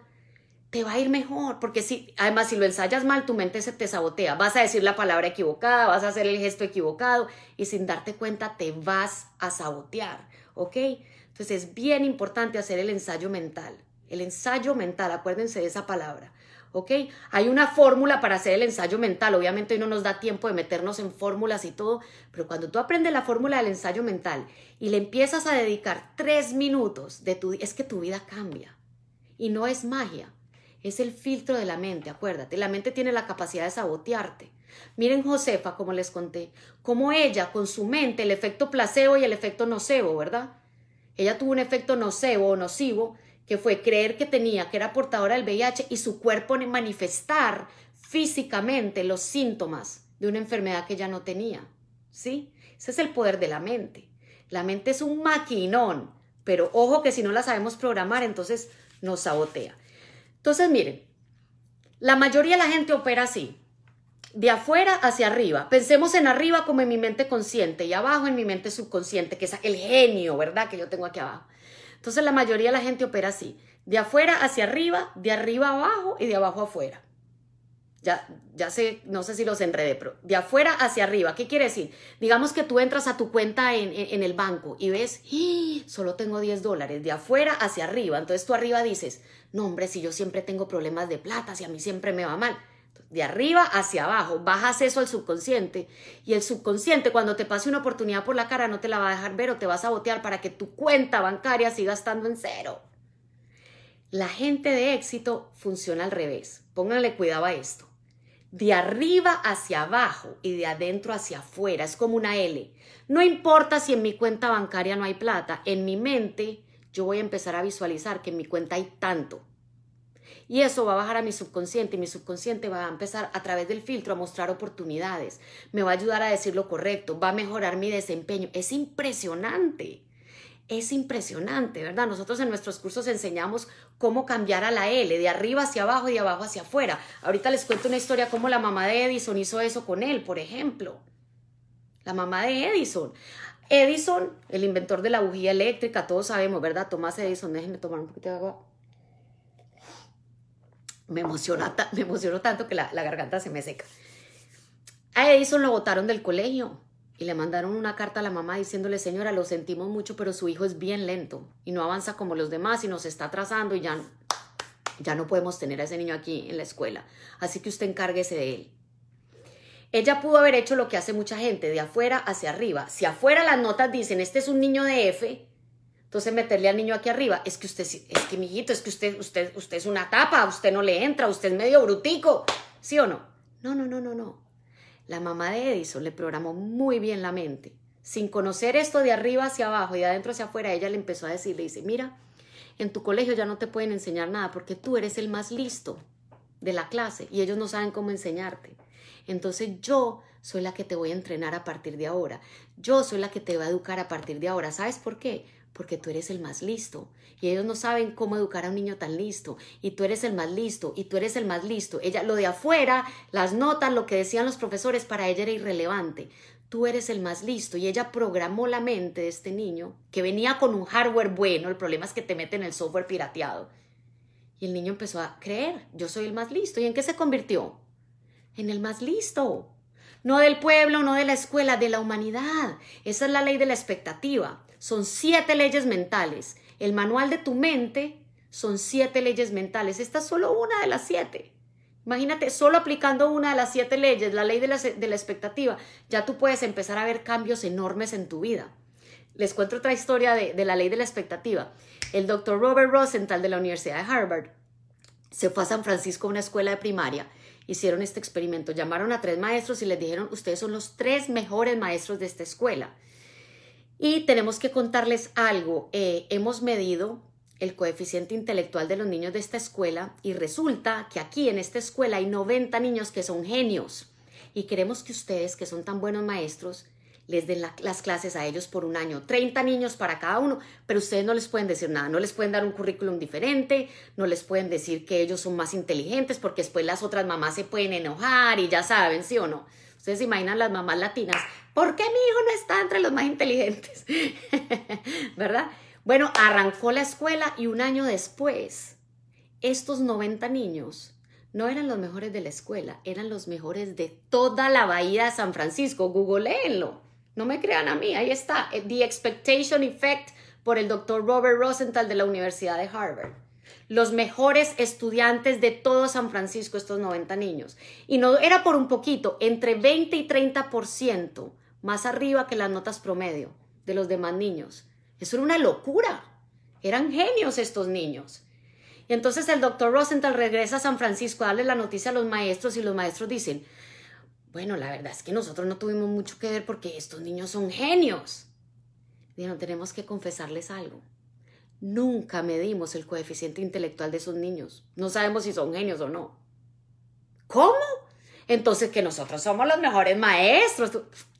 Te va a ir mejor, porque si, además si lo ensayas mal, tu mente se te sabotea, vas a decir la palabra equivocada, vas a hacer el gesto equivocado y sin darte cuenta te vas a sabotear. ¿ok? Entonces es bien importante hacer el ensayo mental. El ensayo mental, acuérdense de esa palabra. ¿Ok? Hay una fórmula para hacer el ensayo mental. Obviamente hoy no nos da tiempo de meternos en fórmulas y todo, pero cuando tú aprendes la fórmula del ensayo mental y le empiezas a dedicar tres minutos de tu es que tu vida cambia. Y no es magia, es el filtro de la mente, acuérdate. La mente tiene la capacidad de sabotearte. Miren Josefa, como les conté, como ella con su mente, el efecto placebo y el efecto nocebo, ¿verdad? Ella tuvo un efecto nocebo o nocivo que fue creer que tenía, que era portadora del VIH y su cuerpo manifestar físicamente los síntomas de una enfermedad que ella no tenía. ¿Sí? Ese es el poder de la mente. La mente es un maquinón, pero ojo que si no la sabemos programar, entonces nos sabotea. Entonces, miren, la mayoría de la gente opera así de afuera hacia arriba. Pensemos en arriba como en mi mente consciente y abajo en mi mente subconsciente, que es el genio, ¿verdad? Que yo tengo aquí abajo. Entonces la mayoría de la gente opera así, de afuera hacia arriba, de arriba abajo y de abajo afuera. Ya, ya sé, no sé si los enredé, pero de afuera hacia arriba, ¿qué quiere decir? Digamos que tú entras a tu cuenta en, en, el banco y ves, ¡Ah! solo tengo 10 dólares, de afuera hacia arriba. Entonces tú arriba dices, no hombre, si yo siempre tengo problemas de plata, si a mí siempre me va mal de arriba hacia abajo, bajas eso al subconsciente y el subconsciente cuando te pase una oportunidad por la cara no te la va a dejar ver o te va a sabotear para que tu cuenta bancaria siga estando en cero. La gente de éxito funciona al revés. Pónganle cuidado a esto. De arriba hacia abajo y de adentro hacia afuera. Es como una L. No importa si en mi cuenta bancaria no hay plata. En mi mente yo voy a empezar a visualizar que en mi cuenta hay tanto y eso va a bajar a mi subconsciente y mi subconsciente va a empezar a través del filtro a mostrar oportunidades, me va a ayudar a decir lo correcto, va a mejorar mi desempeño. Es impresionante. Es impresionante, ¿verdad? Nosotros en nuestros cursos enseñamos cómo cambiar a la L, de arriba hacia abajo y de abajo hacia afuera. Ahorita les cuento una historia cómo la mamá de Edison hizo eso con él, por ejemplo. La mamá de Edison. Edison, el inventor de la bujía eléctrica, todos sabemos, ¿verdad? Tomás Edison, déjenme tomar un poquito de agua me emociona, emocionó tanto que la, garganta se me seca. A Edison lo botaron del colegio y le mandaron una carta a la mamá diciéndole, señora, lo sentimos mucho, pero su hijo es bien lento y no avanza como los demás y nos está atrasando y ya, ya no podemos tener a ese niño aquí en la escuela. Así que usted encárguese de él. Ella pudo haber hecho lo que hace mucha gente, de afuera hacia arriba. Si afuera las notas dicen, este es un niño de F, entonces meterle al niño aquí arriba, es que usted, es que mijito, es que usted, usted, usted es una tapa, usted no le entra, usted es medio brutico, ¿sí o no? No, no, no, no, no. La mamá de Edison le programó muy bien la mente. Sin conocer esto de arriba hacia abajo y de adentro hacia afuera, ella le empezó a decir, le dice, mira, en tu colegio ya no te pueden enseñar nada porque tú eres el más listo de la clase y ellos no saben cómo enseñarte. Entonces yo soy la que te voy a entrenar a partir de ahora. Yo soy la que te va a educar a partir de ahora. ¿Sabes por qué? Porque tú eres el más listo. Y ellos no saben cómo educar a un niño tan listo. Y tú eres el más listo, y tú eres el más listo. Ella, lo de afuera, las notas, lo que decían los profesores, para ella era irrelevante. Tú eres el más listo. Y ella programó la mente de este niño, que venía con un hardware bueno. El problema es que te meten el software pirateado. Y el niño empezó a creer, yo soy el más listo. ¿Y en qué se convirtió? En el más listo. No del pueblo, no de la escuela, de la humanidad. Esa es la ley de la expectativa. Son siete leyes mentales. El manual de tu mente son siete leyes mentales. Esta es solo una de las siete. Imagínate, solo aplicando una de las siete leyes, la ley de la, expectativa, ya tú puedes empezar a ver cambios enormes en tu vida. Les cuento otra historia de, de la ley de la expectativa. El doctor Robert Rosenthal de la Universidad de Harvard se fue a San Francisco a una escuela de primaria hicieron este experimento. Llamaron a tres maestros y les dijeron, ustedes son los tres mejores maestros de esta escuela. Y tenemos que contarles algo. Eh, hemos medido el coeficiente intelectual de los niños de esta escuela y resulta que aquí en esta escuela hay 90 niños que son genios y queremos que ustedes, que son tan buenos maestros, les den las clases a ellos por un año, 30 niños para cada uno, pero ustedes no les pueden decir nada, no les pueden dar un currículum diferente, no les pueden decir que ellos son más inteligentes porque después las otras mamás se pueden enojar y ya saben, ¿sí o no? Ustedes se imaginan las mamás latinas, ¿por qué mi hijo no está entre los más inteligentes? ¿Verdad? Bueno, arrancó la escuela y un año después, estos 90 niños no eran los mejores de la escuela, eran los mejores de toda la bahía de San Francisco. Googleenlo. No me crean a mí, ahí está. Eh, The Expectation Effect por el doctor Robert Rosenthal de la Universidad de Harvard los mejores estudiantes de todo San Francisco, estos 90 niños. Y no era por un poquito, entre 20 y 30% más arriba que las notas promedio de los demás niños. Eso era una locura. Eran genios estos niños. Y entonces el doctor Rosenthal regresa a San Francisco a darle la noticia a los maestros y los maestros dicen, bueno, la verdad es que nosotros no tuvimos mucho que ver porque estos niños son genios. Dijeron, tenemos que confesarles algo. Nunca medimos el coeficiente intelectual de esos niños. No sabemos si son genios o no. ¿Cómo? Entonces que nosotros somos los mejores maestros.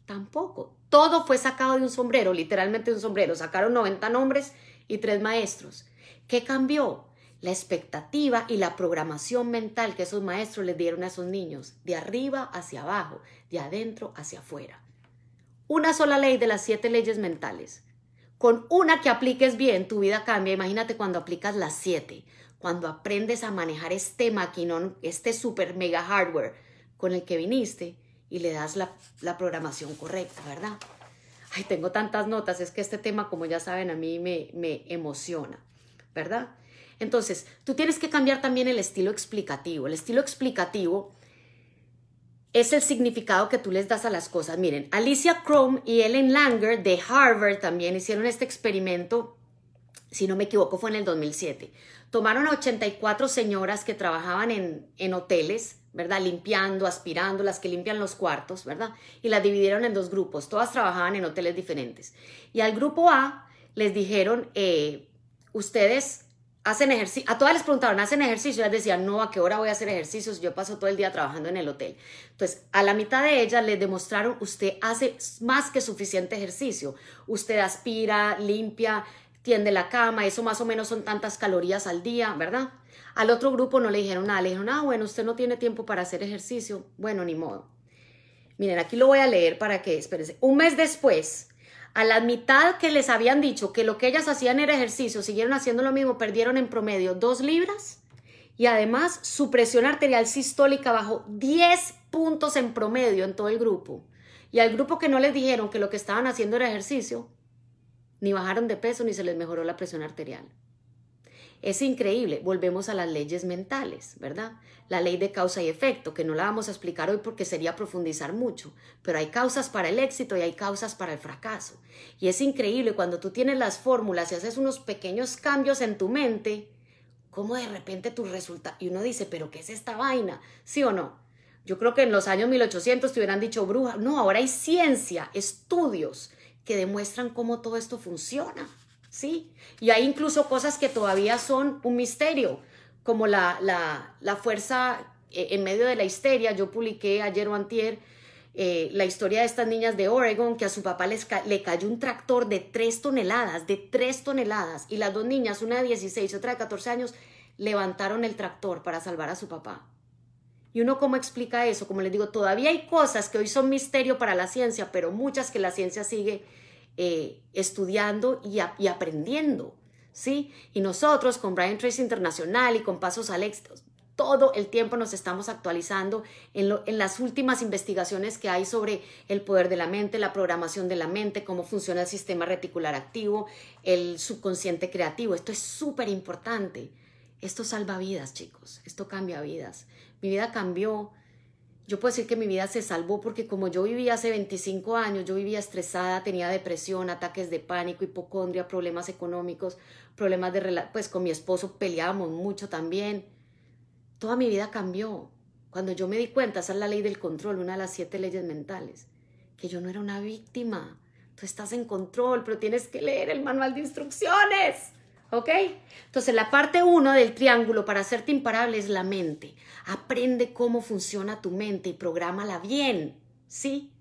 Tampoco. Todo fue sacado de un sombrero, literalmente de un sombrero. Sacaron 90 nombres y tres maestros. ¿Qué cambió? La expectativa y la programación mental que esos maestros les dieron a esos niños, de arriba hacia abajo, de adentro hacia afuera. Una sola ley de las siete leyes mentales con una que apliques bien, tu vida cambia. Imagínate cuando aplicas las siete, cuando aprendes a manejar este maquinón, este super mega hardware con el que viniste y le das la, programación correcta, ¿verdad? Ay, tengo tantas notas, es que este tema, como ya saben, a mí me, me emociona, ¿verdad? Entonces, tú tienes que cambiar también el estilo explicativo. El estilo explicativo es el significado que tú les das a las cosas. Miren, Alicia Chrome y Ellen Langer de Harvard también hicieron este experimento, si no me equivoco, fue en el 2007. Tomaron a 84 señoras que trabajaban en, en hoteles, ¿verdad? Limpiando, aspirando, las que limpian los cuartos, ¿verdad? Y las dividieron en dos grupos. Todas trabajaban en hoteles diferentes. Y al grupo A les dijeron, eh, ustedes hacen ejercicio, a todas les preguntaron, ¿hacen ejercicio? Ellas decían, no, ¿a qué hora voy a hacer ejercicios? Yo paso todo el día trabajando en el hotel. Entonces, a la mitad de ellas les demostraron, usted hace más que suficiente ejercicio. Usted aspira, limpia, tiende la cama, eso más o menos son tantas calorías al día, ¿verdad? Al otro grupo no le dijeron nada, le dijeron, ah, bueno, usted no tiene tiempo para hacer ejercicio. Bueno, ni modo. Miren, aquí lo voy a leer para que, espérense. Un mes después, a la mitad que les habían dicho que lo que ellas hacían era ejercicio, siguieron haciendo lo mismo, perdieron en promedio dos libras y además su presión arterial sistólica bajó 10 puntos en promedio en todo el grupo. Y al grupo que no les dijeron que lo que estaban haciendo era ejercicio, ni bajaron de peso ni se les mejoró la presión arterial. Es increíble, volvemos a las leyes mentales, ¿verdad? La ley de causa y efecto, que no la vamos a explicar hoy porque sería profundizar mucho, pero hay causas para el éxito y hay causas para el fracaso. Y es increíble cuando tú tienes las fórmulas y haces unos pequeños cambios en tu mente, cómo de repente tu resulta y uno dice, pero ¿qué es esta vaina? ¿Sí o no? Yo creo que en los años 1800 te hubieran dicho bruja. No, ahora hay ciencia, estudios que demuestran cómo todo esto funciona. ¿Sí? Y hay incluso cosas que todavía son un misterio, como la, la, fuerza eh, en medio de la histeria. Yo publiqué ayer o antier eh, la historia de estas niñas de Oregon que a su papá les le cayó un tractor de tres toneladas, de tres toneladas, y las dos niñas, una de 16 y otra de 14 años, levantaron el tractor para salvar a su papá. Y uno cómo explica eso, como les digo, todavía hay cosas que hoy son misterio para la ciencia, pero muchas que la ciencia sigue eh, estudiando y, aprendiendo, ¿sí? Y nosotros con Brian Trace Internacional y con Pasos al Éxito, todo el tiempo nos estamos actualizando en, en, las últimas investigaciones que hay sobre el poder de la mente, la programación de la mente, cómo funciona el sistema reticular activo, el subconsciente creativo. Esto es súper importante. Esto salva vidas, chicos. Esto cambia vidas. Mi vida cambió yo puedo decir que mi vida se salvó porque como yo vivía hace 25 años, yo vivía estresada, tenía depresión, ataques de pánico, hipocondria, problemas económicos, problemas de pues con mi esposo peleábamos mucho también. Toda mi vida cambió. Cuando yo me di cuenta, esa es la ley del control, una de las siete leyes mentales, que yo no era una víctima. Tú estás en control, pero tienes que leer el manual de instrucciones. ¿Ok? Entonces la parte uno del triángulo para hacerte imparable es la mente. Aprende cómo funciona tu mente y prográmala bien, ¿sí?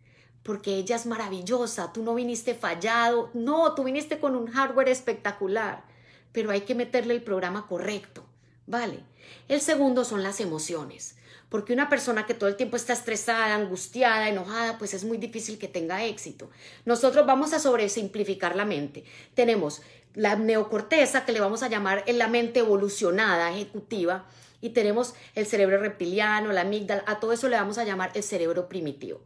Porque ella es maravillosa, tú no viniste fallado, no, tú viniste con un hardware espectacular, pero hay que meterle el programa correcto, ¿vale? El segundo son las emociones, porque una persona que todo el tiempo está estresada, angustiada, enojada, pues es muy difícil que tenga éxito. Nosotros vamos a sobresimplificar la mente. Tenemos la neocorteza, que le vamos a llamar la mente evolucionada, ejecutiva, y tenemos el cerebro reptiliano, la amígdala, a todo eso le vamos a llamar el cerebro primitivo.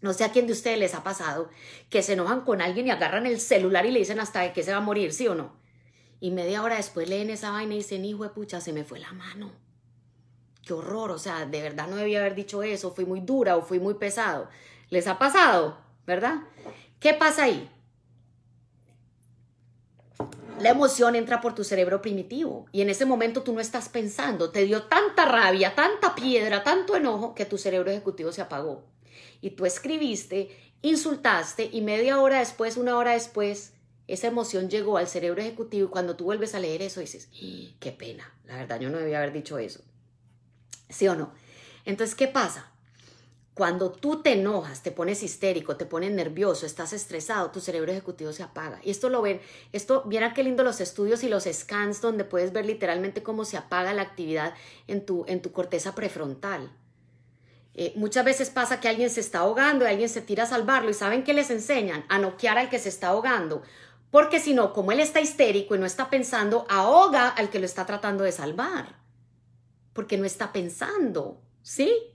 No sé a quién de ustedes les ha pasado que se enojan con alguien y agarran el celular y le dicen hasta que se va a morir, ¿sí o no? Y media hora después leen esa vaina y dicen, hijo de pucha, se me fue la mano. Qué horror, o sea, de verdad no debía haber dicho eso, fui muy dura o fui muy pesado. ¿Les ha pasado? ¿Verdad? ¿Qué pasa ahí? La emoción entra por tu cerebro primitivo y en ese momento tú no estás pensando, te dio tanta rabia, tanta piedra, tanto enojo que tu cerebro ejecutivo se apagó. Y tú escribiste, insultaste y media hora después, una hora después, esa emoción llegó al cerebro ejecutivo y cuando tú vuelves a leer eso dices, ¡Ah, qué pena, la verdad yo no debía haber dicho eso. ¿Sí o no? Entonces, ¿qué pasa? Cuando tú te enojas, te pones histérico, te pones nervioso, estás estresado, tu cerebro ejecutivo se apaga. Y esto lo ven, esto, vieran qué lindo los estudios y los scans donde puedes ver literalmente cómo se apaga la actividad en tu, en tu corteza prefrontal. Eh, muchas veces pasa que alguien se está ahogando y alguien se tira a salvarlo y ¿saben qué les enseñan? A noquear al que se está ahogando. Porque si no, como él está histérico y no está pensando, ahoga al que lo está tratando de salvar. Porque no está pensando, ¿sí?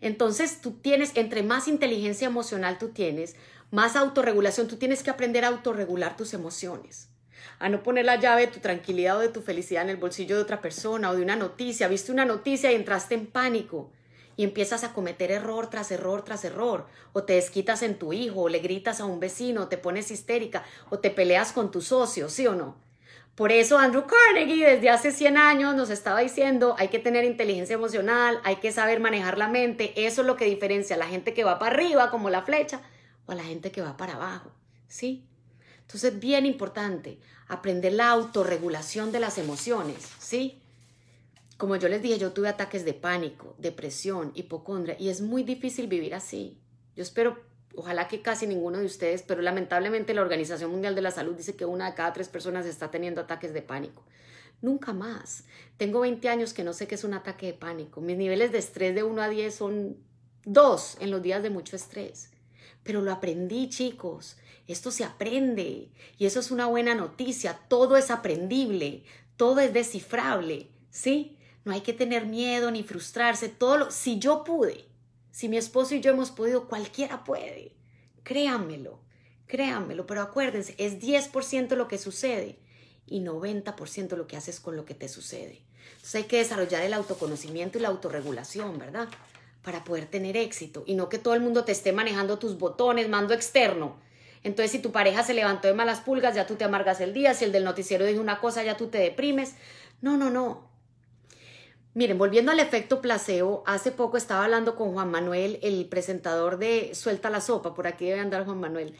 Entonces tú tienes, entre más inteligencia emocional tú tienes, más autorregulación, tú tienes que aprender a autorregular tus emociones, a no poner la llave de tu tranquilidad o de tu felicidad en el bolsillo de otra persona o de una noticia. Viste una noticia y entraste en pánico y empiezas a cometer error tras error tras error, o te desquitas en tu hijo, o le gritas a un vecino, o te pones histérica, o te peleas con tu socio, ¿sí o no? Por eso Andrew Carnegie desde hace 100 años nos estaba diciendo, hay que tener inteligencia emocional, hay que saber manejar la mente, eso es lo que diferencia a la gente que va para arriba como la flecha o a la gente que va para abajo, ¿sí? Entonces, bien importante aprender la autorregulación de las emociones, ¿sí? Como yo les dije, yo tuve ataques de pánico, depresión, hipocondria y es muy difícil vivir así. Yo espero ojalá que casi ninguno de ustedes, pero lamentablemente la Organización Mundial de la Salud dice que una de cada tres personas está teniendo ataques de pánico. Nunca más. Tengo 20 años que no sé qué es un ataque de pánico. Mis niveles de estrés de 1 a 10 son 2 en los días de mucho estrés. Pero lo aprendí, chicos. Esto se aprende. Y eso es una buena noticia. Todo es aprendible. Todo es descifrable. ¿Sí? No hay que tener miedo ni frustrarse. Todo lo, si yo pude, si mi esposo y yo hemos podido, cualquiera puede. Créanmelo, créanmelo, pero acuérdense, es 10% lo que sucede y 90% lo que haces con lo que te sucede. Entonces hay que desarrollar el autoconocimiento y la autorregulación, ¿verdad? Para poder tener éxito y no que todo el mundo te esté manejando tus botones, mando externo. Entonces si tu pareja se levantó de malas pulgas, ya tú te amargas el día, si el del noticiero dijo una cosa, ya tú te deprimes. No, no, no. Miren, volviendo al efecto placebo, hace poco estaba hablando con Juan Manuel, el presentador de Suelta la Sopa, por aquí debe andar Juan Manuel.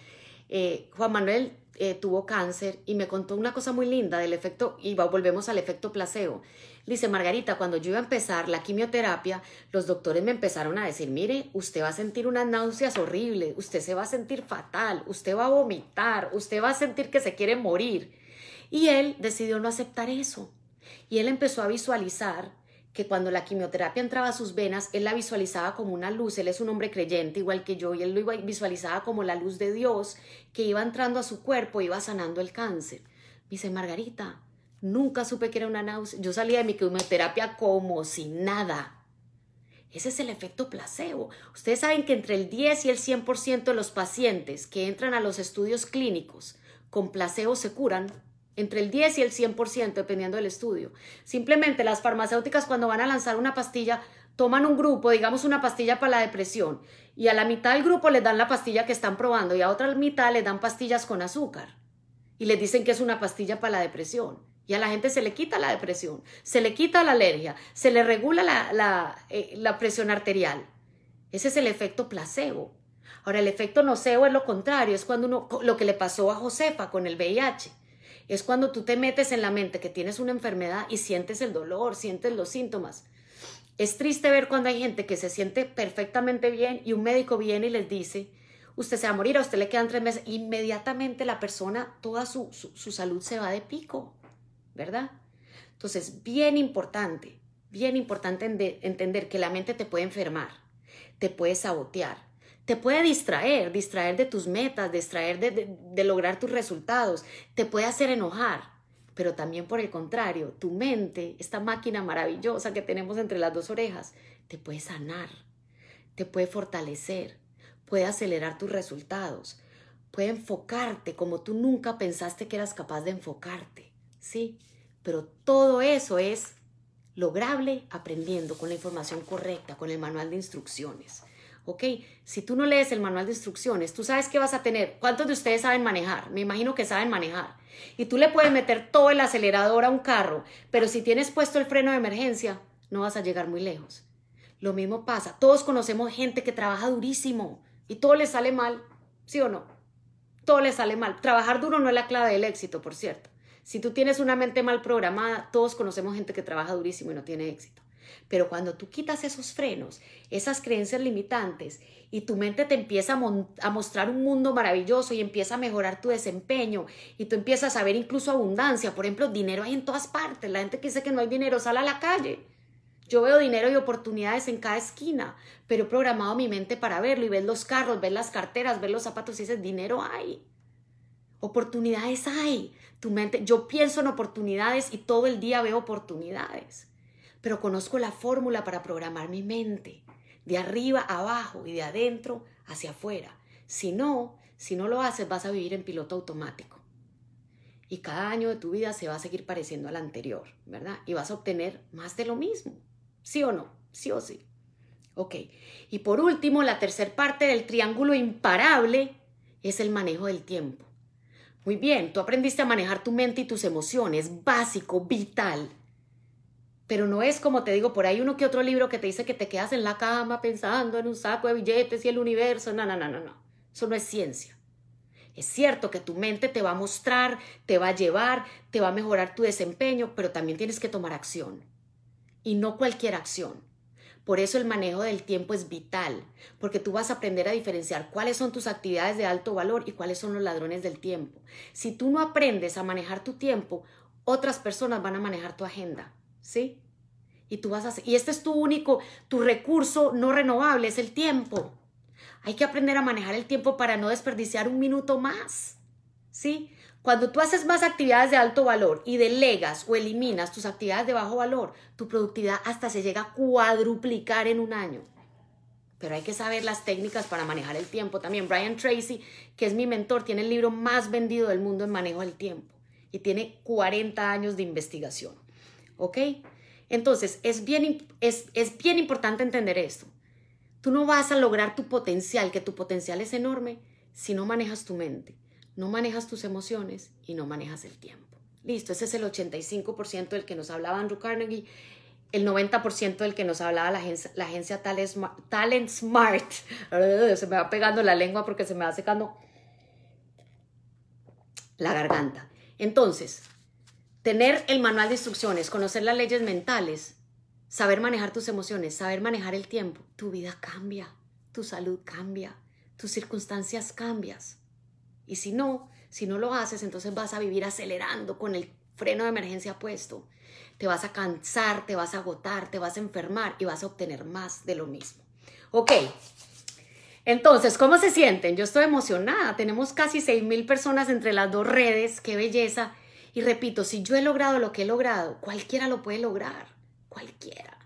Eh, Juan Manuel eh, tuvo cáncer y me contó una cosa muy linda del efecto, y volvemos al efecto placebo. Dice, Margarita, cuando yo iba a empezar la quimioterapia, los doctores me empezaron a decir, mire, usted va a sentir unas náuseas horribles, usted se va a sentir fatal, usted va a vomitar, usted va a sentir que se quiere morir. Y él decidió no aceptar eso. Y él empezó a visualizar que cuando la quimioterapia entraba a sus venas, él la visualizaba como una luz, él es un hombre creyente igual que yo, y él lo visualizaba como la luz de Dios que iba entrando a su cuerpo, iba sanando el cáncer. Dice, Margarita, nunca supe que era una náusea, yo salía de mi quimioterapia como si nada. Ese es el efecto placebo. Ustedes saben que entre el 10 y el 100% de los pacientes que entran a los estudios clínicos con placebo se curan entre el 10 y el 100%, dependiendo del estudio. Simplemente las farmacéuticas cuando van a lanzar una pastilla, toman un grupo, digamos una pastilla para la depresión, y a la mitad del grupo les dan la pastilla que están probando y a otra mitad les dan pastillas con azúcar. Y les dicen que es una pastilla para la depresión. Y a la gente se le quita la depresión, se le quita la alergia, se le regula la, la, eh, presión arterial. Ese es el efecto placebo. Ahora, el efecto nocebo es lo contrario, es cuando uno, lo que le pasó a Josefa con el VIH es cuando tú te metes en la mente que tienes una enfermedad y sientes el dolor, sientes los síntomas. Es triste ver cuando hay gente que se siente perfectamente bien y un médico viene y les dice, usted se va a morir, a usted le quedan tres meses. Inmediatamente la persona, toda su, salud se va de pico, ¿verdad? Entonces, bien importante, bien importante entender que la mente te puede enfermar, te puede sabotear, te puede distraer, distraer de tus metas, distraer de, lograr tus resultados, te puede hacer enojar, pero también por el contrario, tu mente, esta máquina maravillosa que tenemos entre las dos orejas, te puede sanar, te puede fortalecer, puede acelerar tus resultados, puede enfocarte como tú nunca pensaste que eras capaz de enfocarte, ¿sí? Pero todo eso es lograble aprendiendo con la información correcta, con el manual de instrucciones. ¿Ok? Si tú no lees el manual de instrucciones, tú sabes qué vas a tener. ¿Cuántos de ustedes saben manejar? Me imagino que saben manejar. Y tú le puedes meter todo el acelerador a un carro, pero si tienes puesto el freno de emergencia, no vas a llegar muy lejos. Lo mismo pasa. Todos conocemos gente que trabaja durísimo y todo le sale mal, ¿sí o no? Todo le sale mal. Trabajar duro no es la clave del éxito, por cierto. Si tú tienes una mente mal programada, todos conocemos gente que trabaja durísimo y no tiene éxito. Pero cuando tú quitas esos frenos, esas creencias limitantes, y tu mente te empieza a, mostrar un mundo maravilloso y empieza a mejorar tu desempeño, y tú empiezas a ver incluso abundancia, por ejemplo, dinero hay en todas partes, la gente que dice que no hay dinero sale a la calle. Yo veo dinero y oportunidades en cada esquina, pero he programado mi mente para verlo y ves los carros, ves las carteras, ves los zapatos y dices, dinero hay. Oportunidades hay. Tu mente, yo pienso en oportunidades y todo el día veo oportunidades pero conozco la fórmula para programar mi mente, de arriba a abajo y de adentro hacia afuera. Si no, si no lo haces, vas a vivir en piloto automático. Y cada año de tu vida se va a seguir pareciendo al anterior, ¿verdad? Y vas a obtener más de lo mismo. ¿Sí o no? Sí o sí. Ok. Y por último, la tercera parte del triángulo imparable es el manejo del tiempo. Muy bien, tú aprendiste a manejar tu mente y tus emociones, básico, vital. Pero no es como te digo, por ahí uno que otro libro que te dice que te quedas en la cama pensando en un saco de billetes y el universo. No, no, no, no, no. Eso no es ciencia. Es cierto que tu mente te va a mostrar, te va a llevar, te va a mejorar tu desempeño, pero también tienes que tomar acción. Y no cualquier acción. Por eso el manejo del tiempo es vital, porque tú vas a aprender a diferenciar cuáles son tus actividades de alto valor y cuáles son los ladrones del tiempo. Si tú no aprendes a manejar tu tiempo, otras personas van a manejar tu agenda. ¿Sí? Y tú vas a y este es tu único, tu recurso no renovable, es el tiempo. Hay que aprender a manejar el tiempo para no desperdiciar un minuto más, ¿sí? Cuando tú haces más actividades de alto valor y delegas o eliminas tus actividades de bajo valor, tu productividad hasta se llega a cuadruplicar en un año. Pero hay que saber las técnicas para manejar el tiempo también. Brian Tracy, que es mi mentor, tiene el libro más vendido del mundo en manejo del tiempo. y tiene 40 años de investigación. ¿Ok? Entonces, es bien, es, es bien importante entender esto. Tú no vas a lograr tu potencial, que tu potencial es enorme, si no manejas tu mente, no manejas tus emociones y no manejas el tiempo. Listo, ese es el 85% del que nos hablaba Andrew Carnegie, el 90% del que nos hablaba la agencia, la Talent Smart. Se me va pegando la lengua porque se me va secando la garganta. Entonces, tener el manual de instrucciones, conocer las leyes mentales, saber manejar tus emociones, saber manejar el tiempo, tu vida cambia, tu salud cambia, tus circunstancias cambias. Y si no, si no lo haces, entonces vas a vivir acelerando con el freno de emergencia puesto. Te vas a cansar, te vas a agotar, te vas a enfermar y vas a obtener más de lo mismo. Ok, entonces, ¿cómo se sienten? Yo estoy emocionada. Tenemos casi 6 mil personas entre las dos redes. ¡Qué belleza! Y repito, si yo he logrado lo que he logrado, cualquiera lo puede lograr. Cualquiera.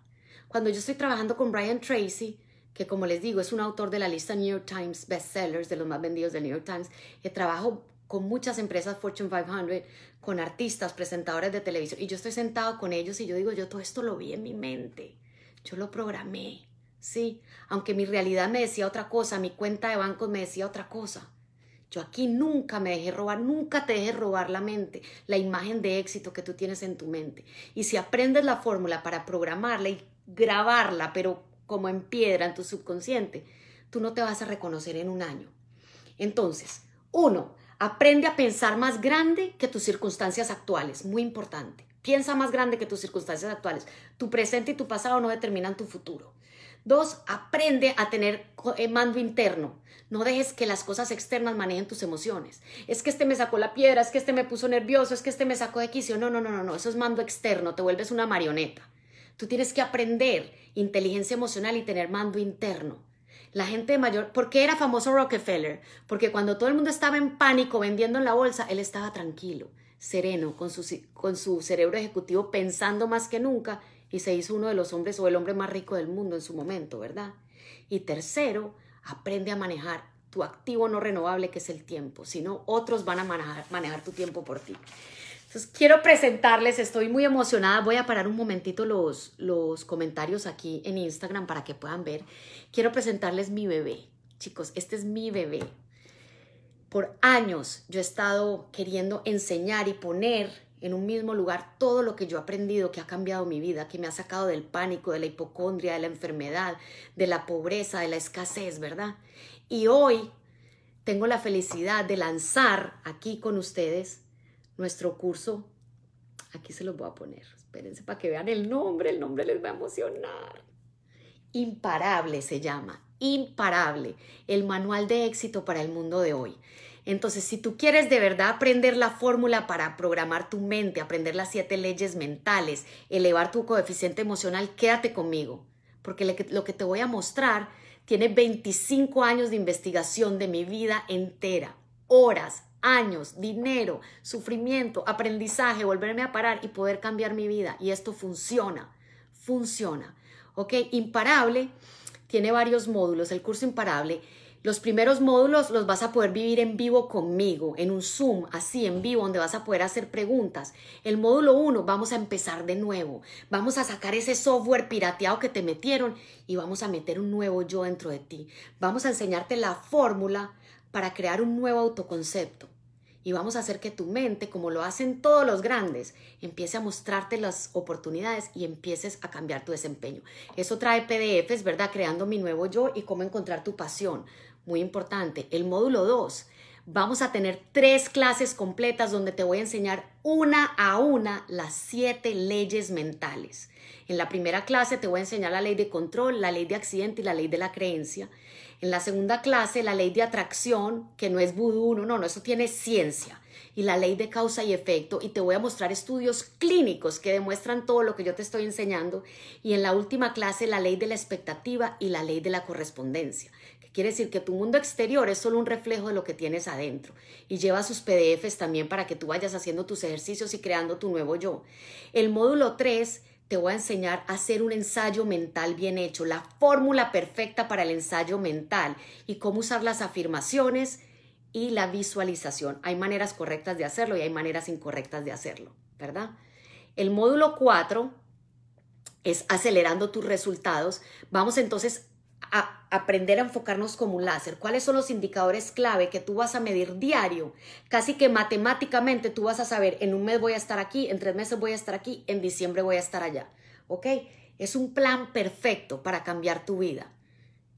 Cuando yo estoy trabajando con Brian Tracy, que como les digo es un autor de la lista New York Times bestsellers, de los más vendidos del New York Times, que trabajo con muchas empresas Fortune 500, con artistas, presentadores de televisión, y yo estoy sentado con ellos y yo digo, yo todo esto lo vi en mi mente, yo lo programé, ¿sí? Aunque mi realidad me decía otra cosa, mi cuenta de banco me decía otra cosa. Yo aquí nunca me dejé robar, nunca te dejé robar la mente, la imagen de éxito que tú tienes en tu mente. Y si aprendes la fórmula para programarla y grabarla, pero como en piedra en tu subconsciente, tú no te vas a reconocer en un año. Entonces, uno, aprende a pensar más grande que tus circunstancias actuales, muy importante. Piensa más grande que tus circunstancias actuales. Tu presente y tu pasado no determinan tu futuro. Dos, aprende a tener eh, mando interno. No dejes que las cosas externas manejen tus emociones. Es que este me sacó la piedra, es que este me puso nervioso, es que este me sacó de quicio. No, no, no, no, no. Eso es mando externo. Te vuelves una marioneta. Tú tienes que aprender inteligencia emocional y tener mando interno. La gente mayor, ¿por qué era famoso Rockefeller? Porque cuando todo el mundo estaba en pánico vendiendo en la bolsa, él estaba tranquilo, sereno, con su, con su cerebro ejecutivo pensando más que nunca y se hizo uno de los hombres o el hombre más rico del mundo en su momento, ¿verdad? Y tercero, aprende a manejar tu activo no renovable que es el tiempo, si no otros van a manejar, manejar tu tiempo por ti. Entonces quiero presentarles, estoy muy emocionada, voy a parar un momentito los, los comentarios aquí en Instagram para que puedan ver. Quiero presentarles mi bebé, chicos, este es mi bebé. Por años yo he estado queriendo enseñar y poner en un mismo lugar todo lo que yo he aprendido, que ha cambiado mi vida, que me ha sacado del pánico, de la hipocondria, de la enfermedad, de la pobreza, de la escasez, ¿verdad? Y hoy tengo la felicidad de lanzar aquí con ustedes nuestro curso. Aquí se los voy a poner. Espérense para que vean el nombre, el nombre les va a emocionar. Imparable se llama, imparable, el manual de éxito para el mundo de hoy. Entonces, si tú quieres de verdad aprender la fórmula para programar tu mente, aprender las siete leyes mentales, elevar tu coeficiente emocional, quédate conmigo, porque lo que te voy a mostrar tiene 25 años de investigación de mi vida entera, horas, años, dinero, sufrimiento, aprendizaje, volverme a parar y poder cambiar mi vida. Y esto funciona, funciona. ¿Ok? Imparable tiene varios módulos. El curso Imparable los primeros módulos los vas a poder vivir en vivo conmigo, en un Zoom, así en vivo, donde vas a poder hacer preguntas. El módulo 1 vamos a empezar de nuevo. Vamos a sacar ese software pirateado que te metieron y vamos a meter un nuevo yo dentro de ti. Vamos a enseñarte la fórmula para crear un nuevo autoconcepto. Y vamos a hacer que tu mente, como lo hacen todos los grandes, empiece a mostrarte las oportunidades y empieces a cambiar tu desempeño. Eso trae PDFs, ¿verdad? Creando mi nuevo yo y cómo encontrar tu pasión muy importante, el módulo 2. Vamos a tener tres clases completas donde te voy a enseñar una a una las siete leyes mentales. En la primera clase te voy a enseñar la ley de control, la ley de accidente y la ley de la creencia. En la segunda clase, la ley de atracción, que no es vudú, no, no, eso tiene ciencia. Y la ley de causa y efecto. Y te voy a mostrar estudios clínicos que demuestran todo lo que yo te estoy enseñando. Y en la última clase, la ley de la expectativa y la ley de la correspondencia. Quiere decir que tu mundo exterior es solo un reflejo de lo que tienes adentro y lleva sus PDFs también para que tú vayas haciendo tus ejercicios y creando tu nuevo yo. El módulo 3 te voy a enseñar a hacer un ensayo mental bien hecho, la fórmula perfecta para el ensayo mental y cómo usar las afirmaciones y la visualización. Hay maneras correctas de hacerlo y hay maneras incorrectas de hacerlo, ¿verdad? El módulo 4 es acelerando tus resultados. Vamos entonces a aprender a enfocarnos como un láser. ¿Cuáles son los indicadores clave que tú vas a medir diario? Casi que matemáticamente tú vas a saber, en un mes voy a estar aquí, en tres meses voy a estar aquí, en diciembre voy a estar allá. ¿Ok? Es un plan perfecto para cambiar tu vida.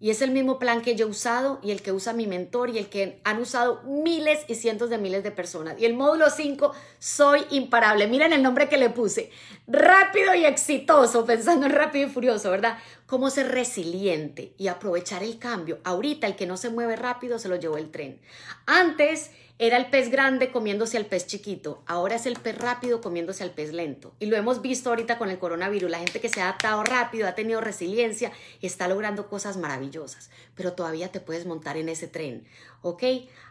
Y es el mismo plan que yo he usado y el que usa mi mentor y el que han usado miles y cientos de miles de personas. Y el módulo 5, soy imparable. Miren el nombre que le puse. Rápido y exitoso, pensando en rápido y furioso, ¿verdad? Cómo ser resiliente y aprovechar el cambio. Ahorita el que no se mueve rápido se lo llevó el tren. Antes era el pez grande comiéndose al pez chiquito, ahora es el pez rápido comiéndose al pez lento. Y lo hemos visto ahorita con el coronavirus, la gente que se ha adaptado rápido, ha tenido resiliencia está logrando cosas maravillosas, pero todavía te puedes montar en ese tren, ¿ok?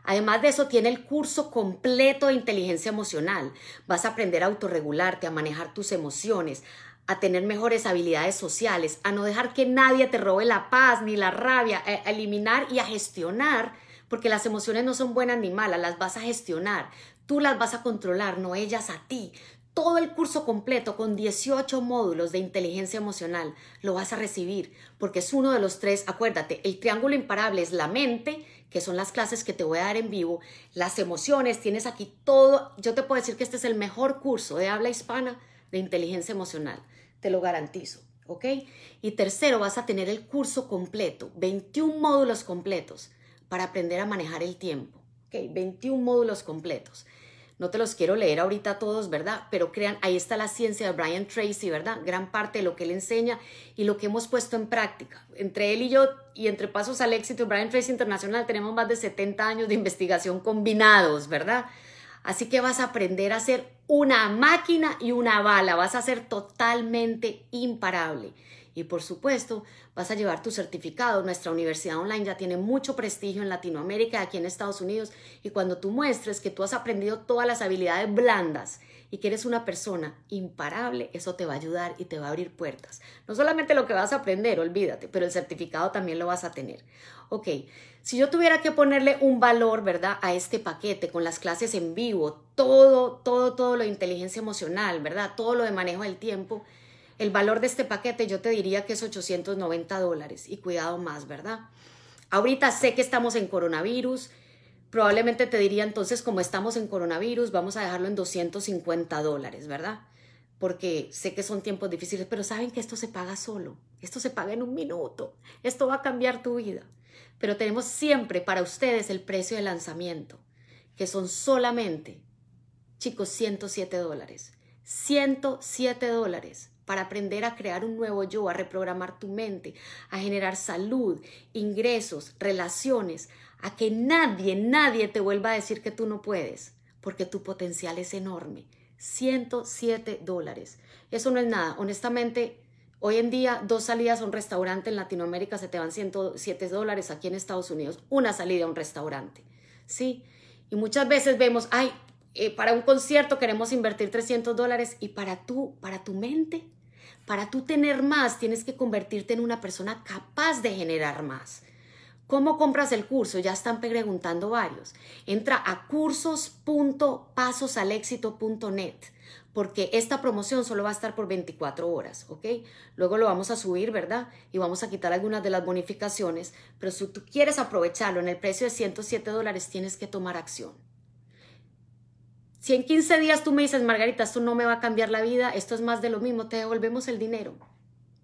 Además de eso, tiene el curso completo de inteligencia emocional. Vas a aprender a autorregularte, a manejar tus emociones, a tener mejores habilidades sociales, a no dejar que nadie te robe la paz ni la rabia, a eliminar y a gestionar porque las emociones no son buenas ni malas, las vas a gestionar, tú las vas a controlar, no ellas a ti. Todo el curso completo con 18 módulos de inteligencia emocional lo vas a recibir porque es uno de los tres, acuérdate, el triángulo imparable es la mente, que son las clases que te voy a dar en vivo, las emociones, tienes aquí todo, yo te puedo decir que este es el mejor curso de habla hispana de inteligencia emocional, te lo garantizo. ¿Ok? Y tercero, vas a tener el curso completo, 21 módulos completos para aprender a manejar el tiempo. Okay, 21 módulos completos. No te los quiero leer ahorita todos, ¿verdad? Pero crean, ahí está la ciencia de Brian Tracy, ¿verdad? Gran parte de lo que él enseña y lo que hemos puesto en práctica. Entre él y yo, y entre Pasos al Éxito Brian Tracy Internacional, tenemos más de 70 años de investigación combinados, ¿verdad? Así que vas a aprender a ser una máquina y una bala, vas a ser totalmente imparable. Y por supuesto, vas a llevar tu certificado. Nuestra universidad online ya tiene mucho prestigio en Latinoamérica, aquí en Estados Unidos. Y cuando tú muestres que tú has aprendido todas las habilidades blandas y que eres una persona imparable, eso te va a ayudar y te va a abrir puertas. No solamente lo que vas a aprender, olvídate, pero el certificado también lo vas a tener. Ok, si yo tuviera que ponerle un valor, ¿verdad? A este paquete con las clases en vivo, todo, todo, todo lo de inteligencia emocional, ¿verdad? Todo lo de manejo del tiempo el valor de este paquete yo te diría que es 890 dólares y cuidado más, ¿verdad? Ahorita sé que estamos en coronavirus, probablemente te diría entonces como estamos en coronavirus vamos a dejarlo en 250 dólares, ¿verdad? Porque sé que son tiempos difíciles, pero saben que esto se paga solo, esto se paga en un minuto, esto va a cambiar tu vida. Pero tenemos siempre para ustedes el precio de lanzamiento, que son solamente, chicos, 107 dólares. 107 dólares para aprender a crear un nuevo yo, a reprogramar tu mente, a generar salud, ingresos, relaciones, a que nadie, nadie te vuelva a decir que tú no puedes, porque tu potencial es enorme. 107 dólares. Eso no es nada. Honestamente, hoy en día dos salidas a un restaurante en Latinoamérica se te van 107 dólares, aquí en Estados Unidos, una salida a un restaurante. ¿Sí? Y muchas veces vemos, ay, eh, para un concierto queremos invertir 300 dólares y para tú, para tu mente, para tú tener más, tienes que convertirte en una persona capaz de generar más. ¿Cómo compras el curso? Ya están preguntando varios. Entra a cursos.pasosalexito.net porque esta promoción solo va a estar por 24 horas, ¿ok? Luego lo vamos a subir, ¿verdad? Y vamos a quitar algunas de las bonificaciones, pero si tú quieres aprovecharlo en el precio de 107 dólares, tienes que tomar acción. Si en 15 días tú me dices, Margarita, esto no me va a cambiar la vida, esto es más de lo mismo, te devolvemos el dinero.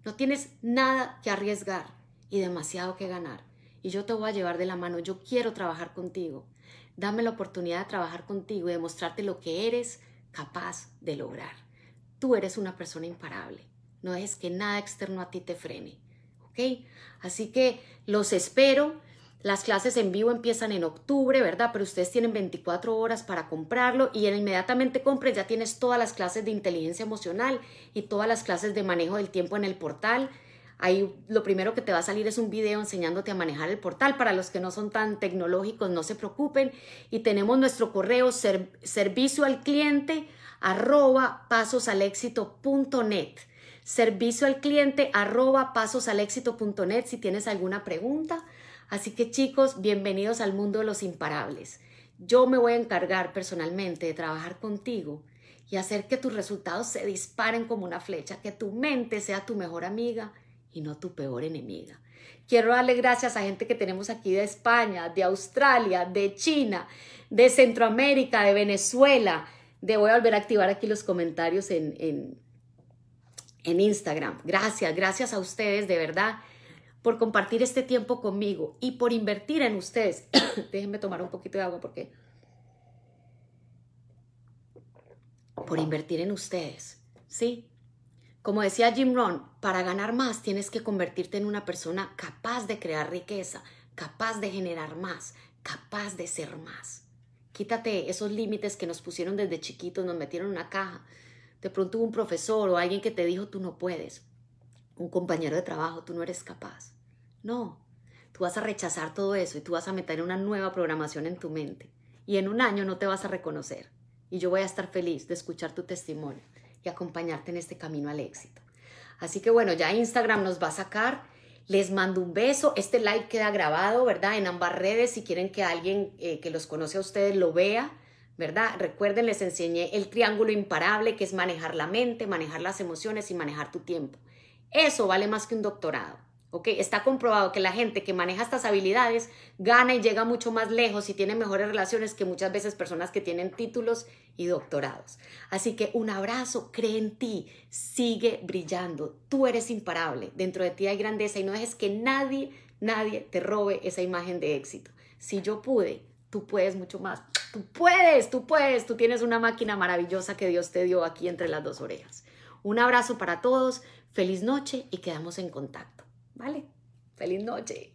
No tienes nada que arriesgar y demasiado que ganar. Y yo te voy a llevar de la mano, yo quiero trabajar contigo. Dame la oportunidad de trabajar contigo y demostrarte lo que eres capaz de lograr. Tú eres una persona imparable. No es que nada externo a ti te frene. ¿Ok? Así que los espero. Las clases en vivo empiezan en octubre, ¿verdad? Pero ustedes tienen 24 horas para comprarlo y inmediatamente compres ya tienes todas las clases de inteligencia emocional y todas las clases de manejo del tiempo en el portal. Ahí lo primero que te va a salir es un video enseñándote a manejar el portal. Para los que no son tan tecnológicos, no se preocupen. Y tenemos nuestro correo servicio al cliente arroba pasosalexito.net. Servicio al cliente arroba pasosalexito.net si tienes alguna pregunta Así que chicos, bienvenidos al mundo de los imparables. Yo me voy a encargar personalmente de trabajar contigo y hacer que tus resultados se disparen como una flecha, que tu mente sea tu mejor amiga y no tu peor enemiga. Quiero darle gracias a gente que tenemos aquí de España, de Australia, de China, de Centroamérica, de Venezuela. De voy a volver a activar aquí los comentarios en, en, en Instagram. Gracias, gracias a ustedes de verdad por compartir este tiempo conmigo y por invertir en ustedes. Déjenme tomar un poquito de agua porque... Por invertir en ustedes, ¿sí? Como decía Jim Rohn, para ganar más tienes que convertirte en una persona capaz de crear riqueza, capaz de generar más, capaz de ser más. Quítate esos límites que nos pusieron desde chiquitos, nos metieron en una caja. De pronto hubo un profesor o alguien que te dijo tú no puedes. Un compañero de trabajo, tú no eres capaz. No, tú vas a rechazar todo eso y tú vas a meter una nueva programación en tu mente. Y en un año no te vas a reconocer. Y yo voy a estar feliz de escuchar tu testimonio y acompañarte en este camino al éxito. Así que bueno, ya Instagram nos va a sacar. Les mando un beso. Este live queda grabado, ¿verdad? En ambas redes si quieren que alguien eh, que los conoce a ustedes lo vea, ¿verdad? Recuerden, les enseñé el triángulo imparable, que es manejar la mente, manejar las emociones y manejar tu tiempo. Eso vale más que un doctorado. Está comprobado que la gente que maneja estas habilidades gana y llega mucho más lejos y tiene mejores relaciones que muchas veces personas que tienen títulos y doctorados. Así que un abrazo, cree en ti, sigue brillando, tú eres imparable, dentro de ti hay grandeza y no dejes que nadie, nadie te robe esa imagen de éxito. Si yo pude, tú puedes mucho más. Tú puedes, tú puedes, tú tienes una máquina maravillosa que Dios te dio aquí entre las dos orejas. Un abrazo para todos, feliz noche y quedamos en contacto. ¿Vale? Feliz noche.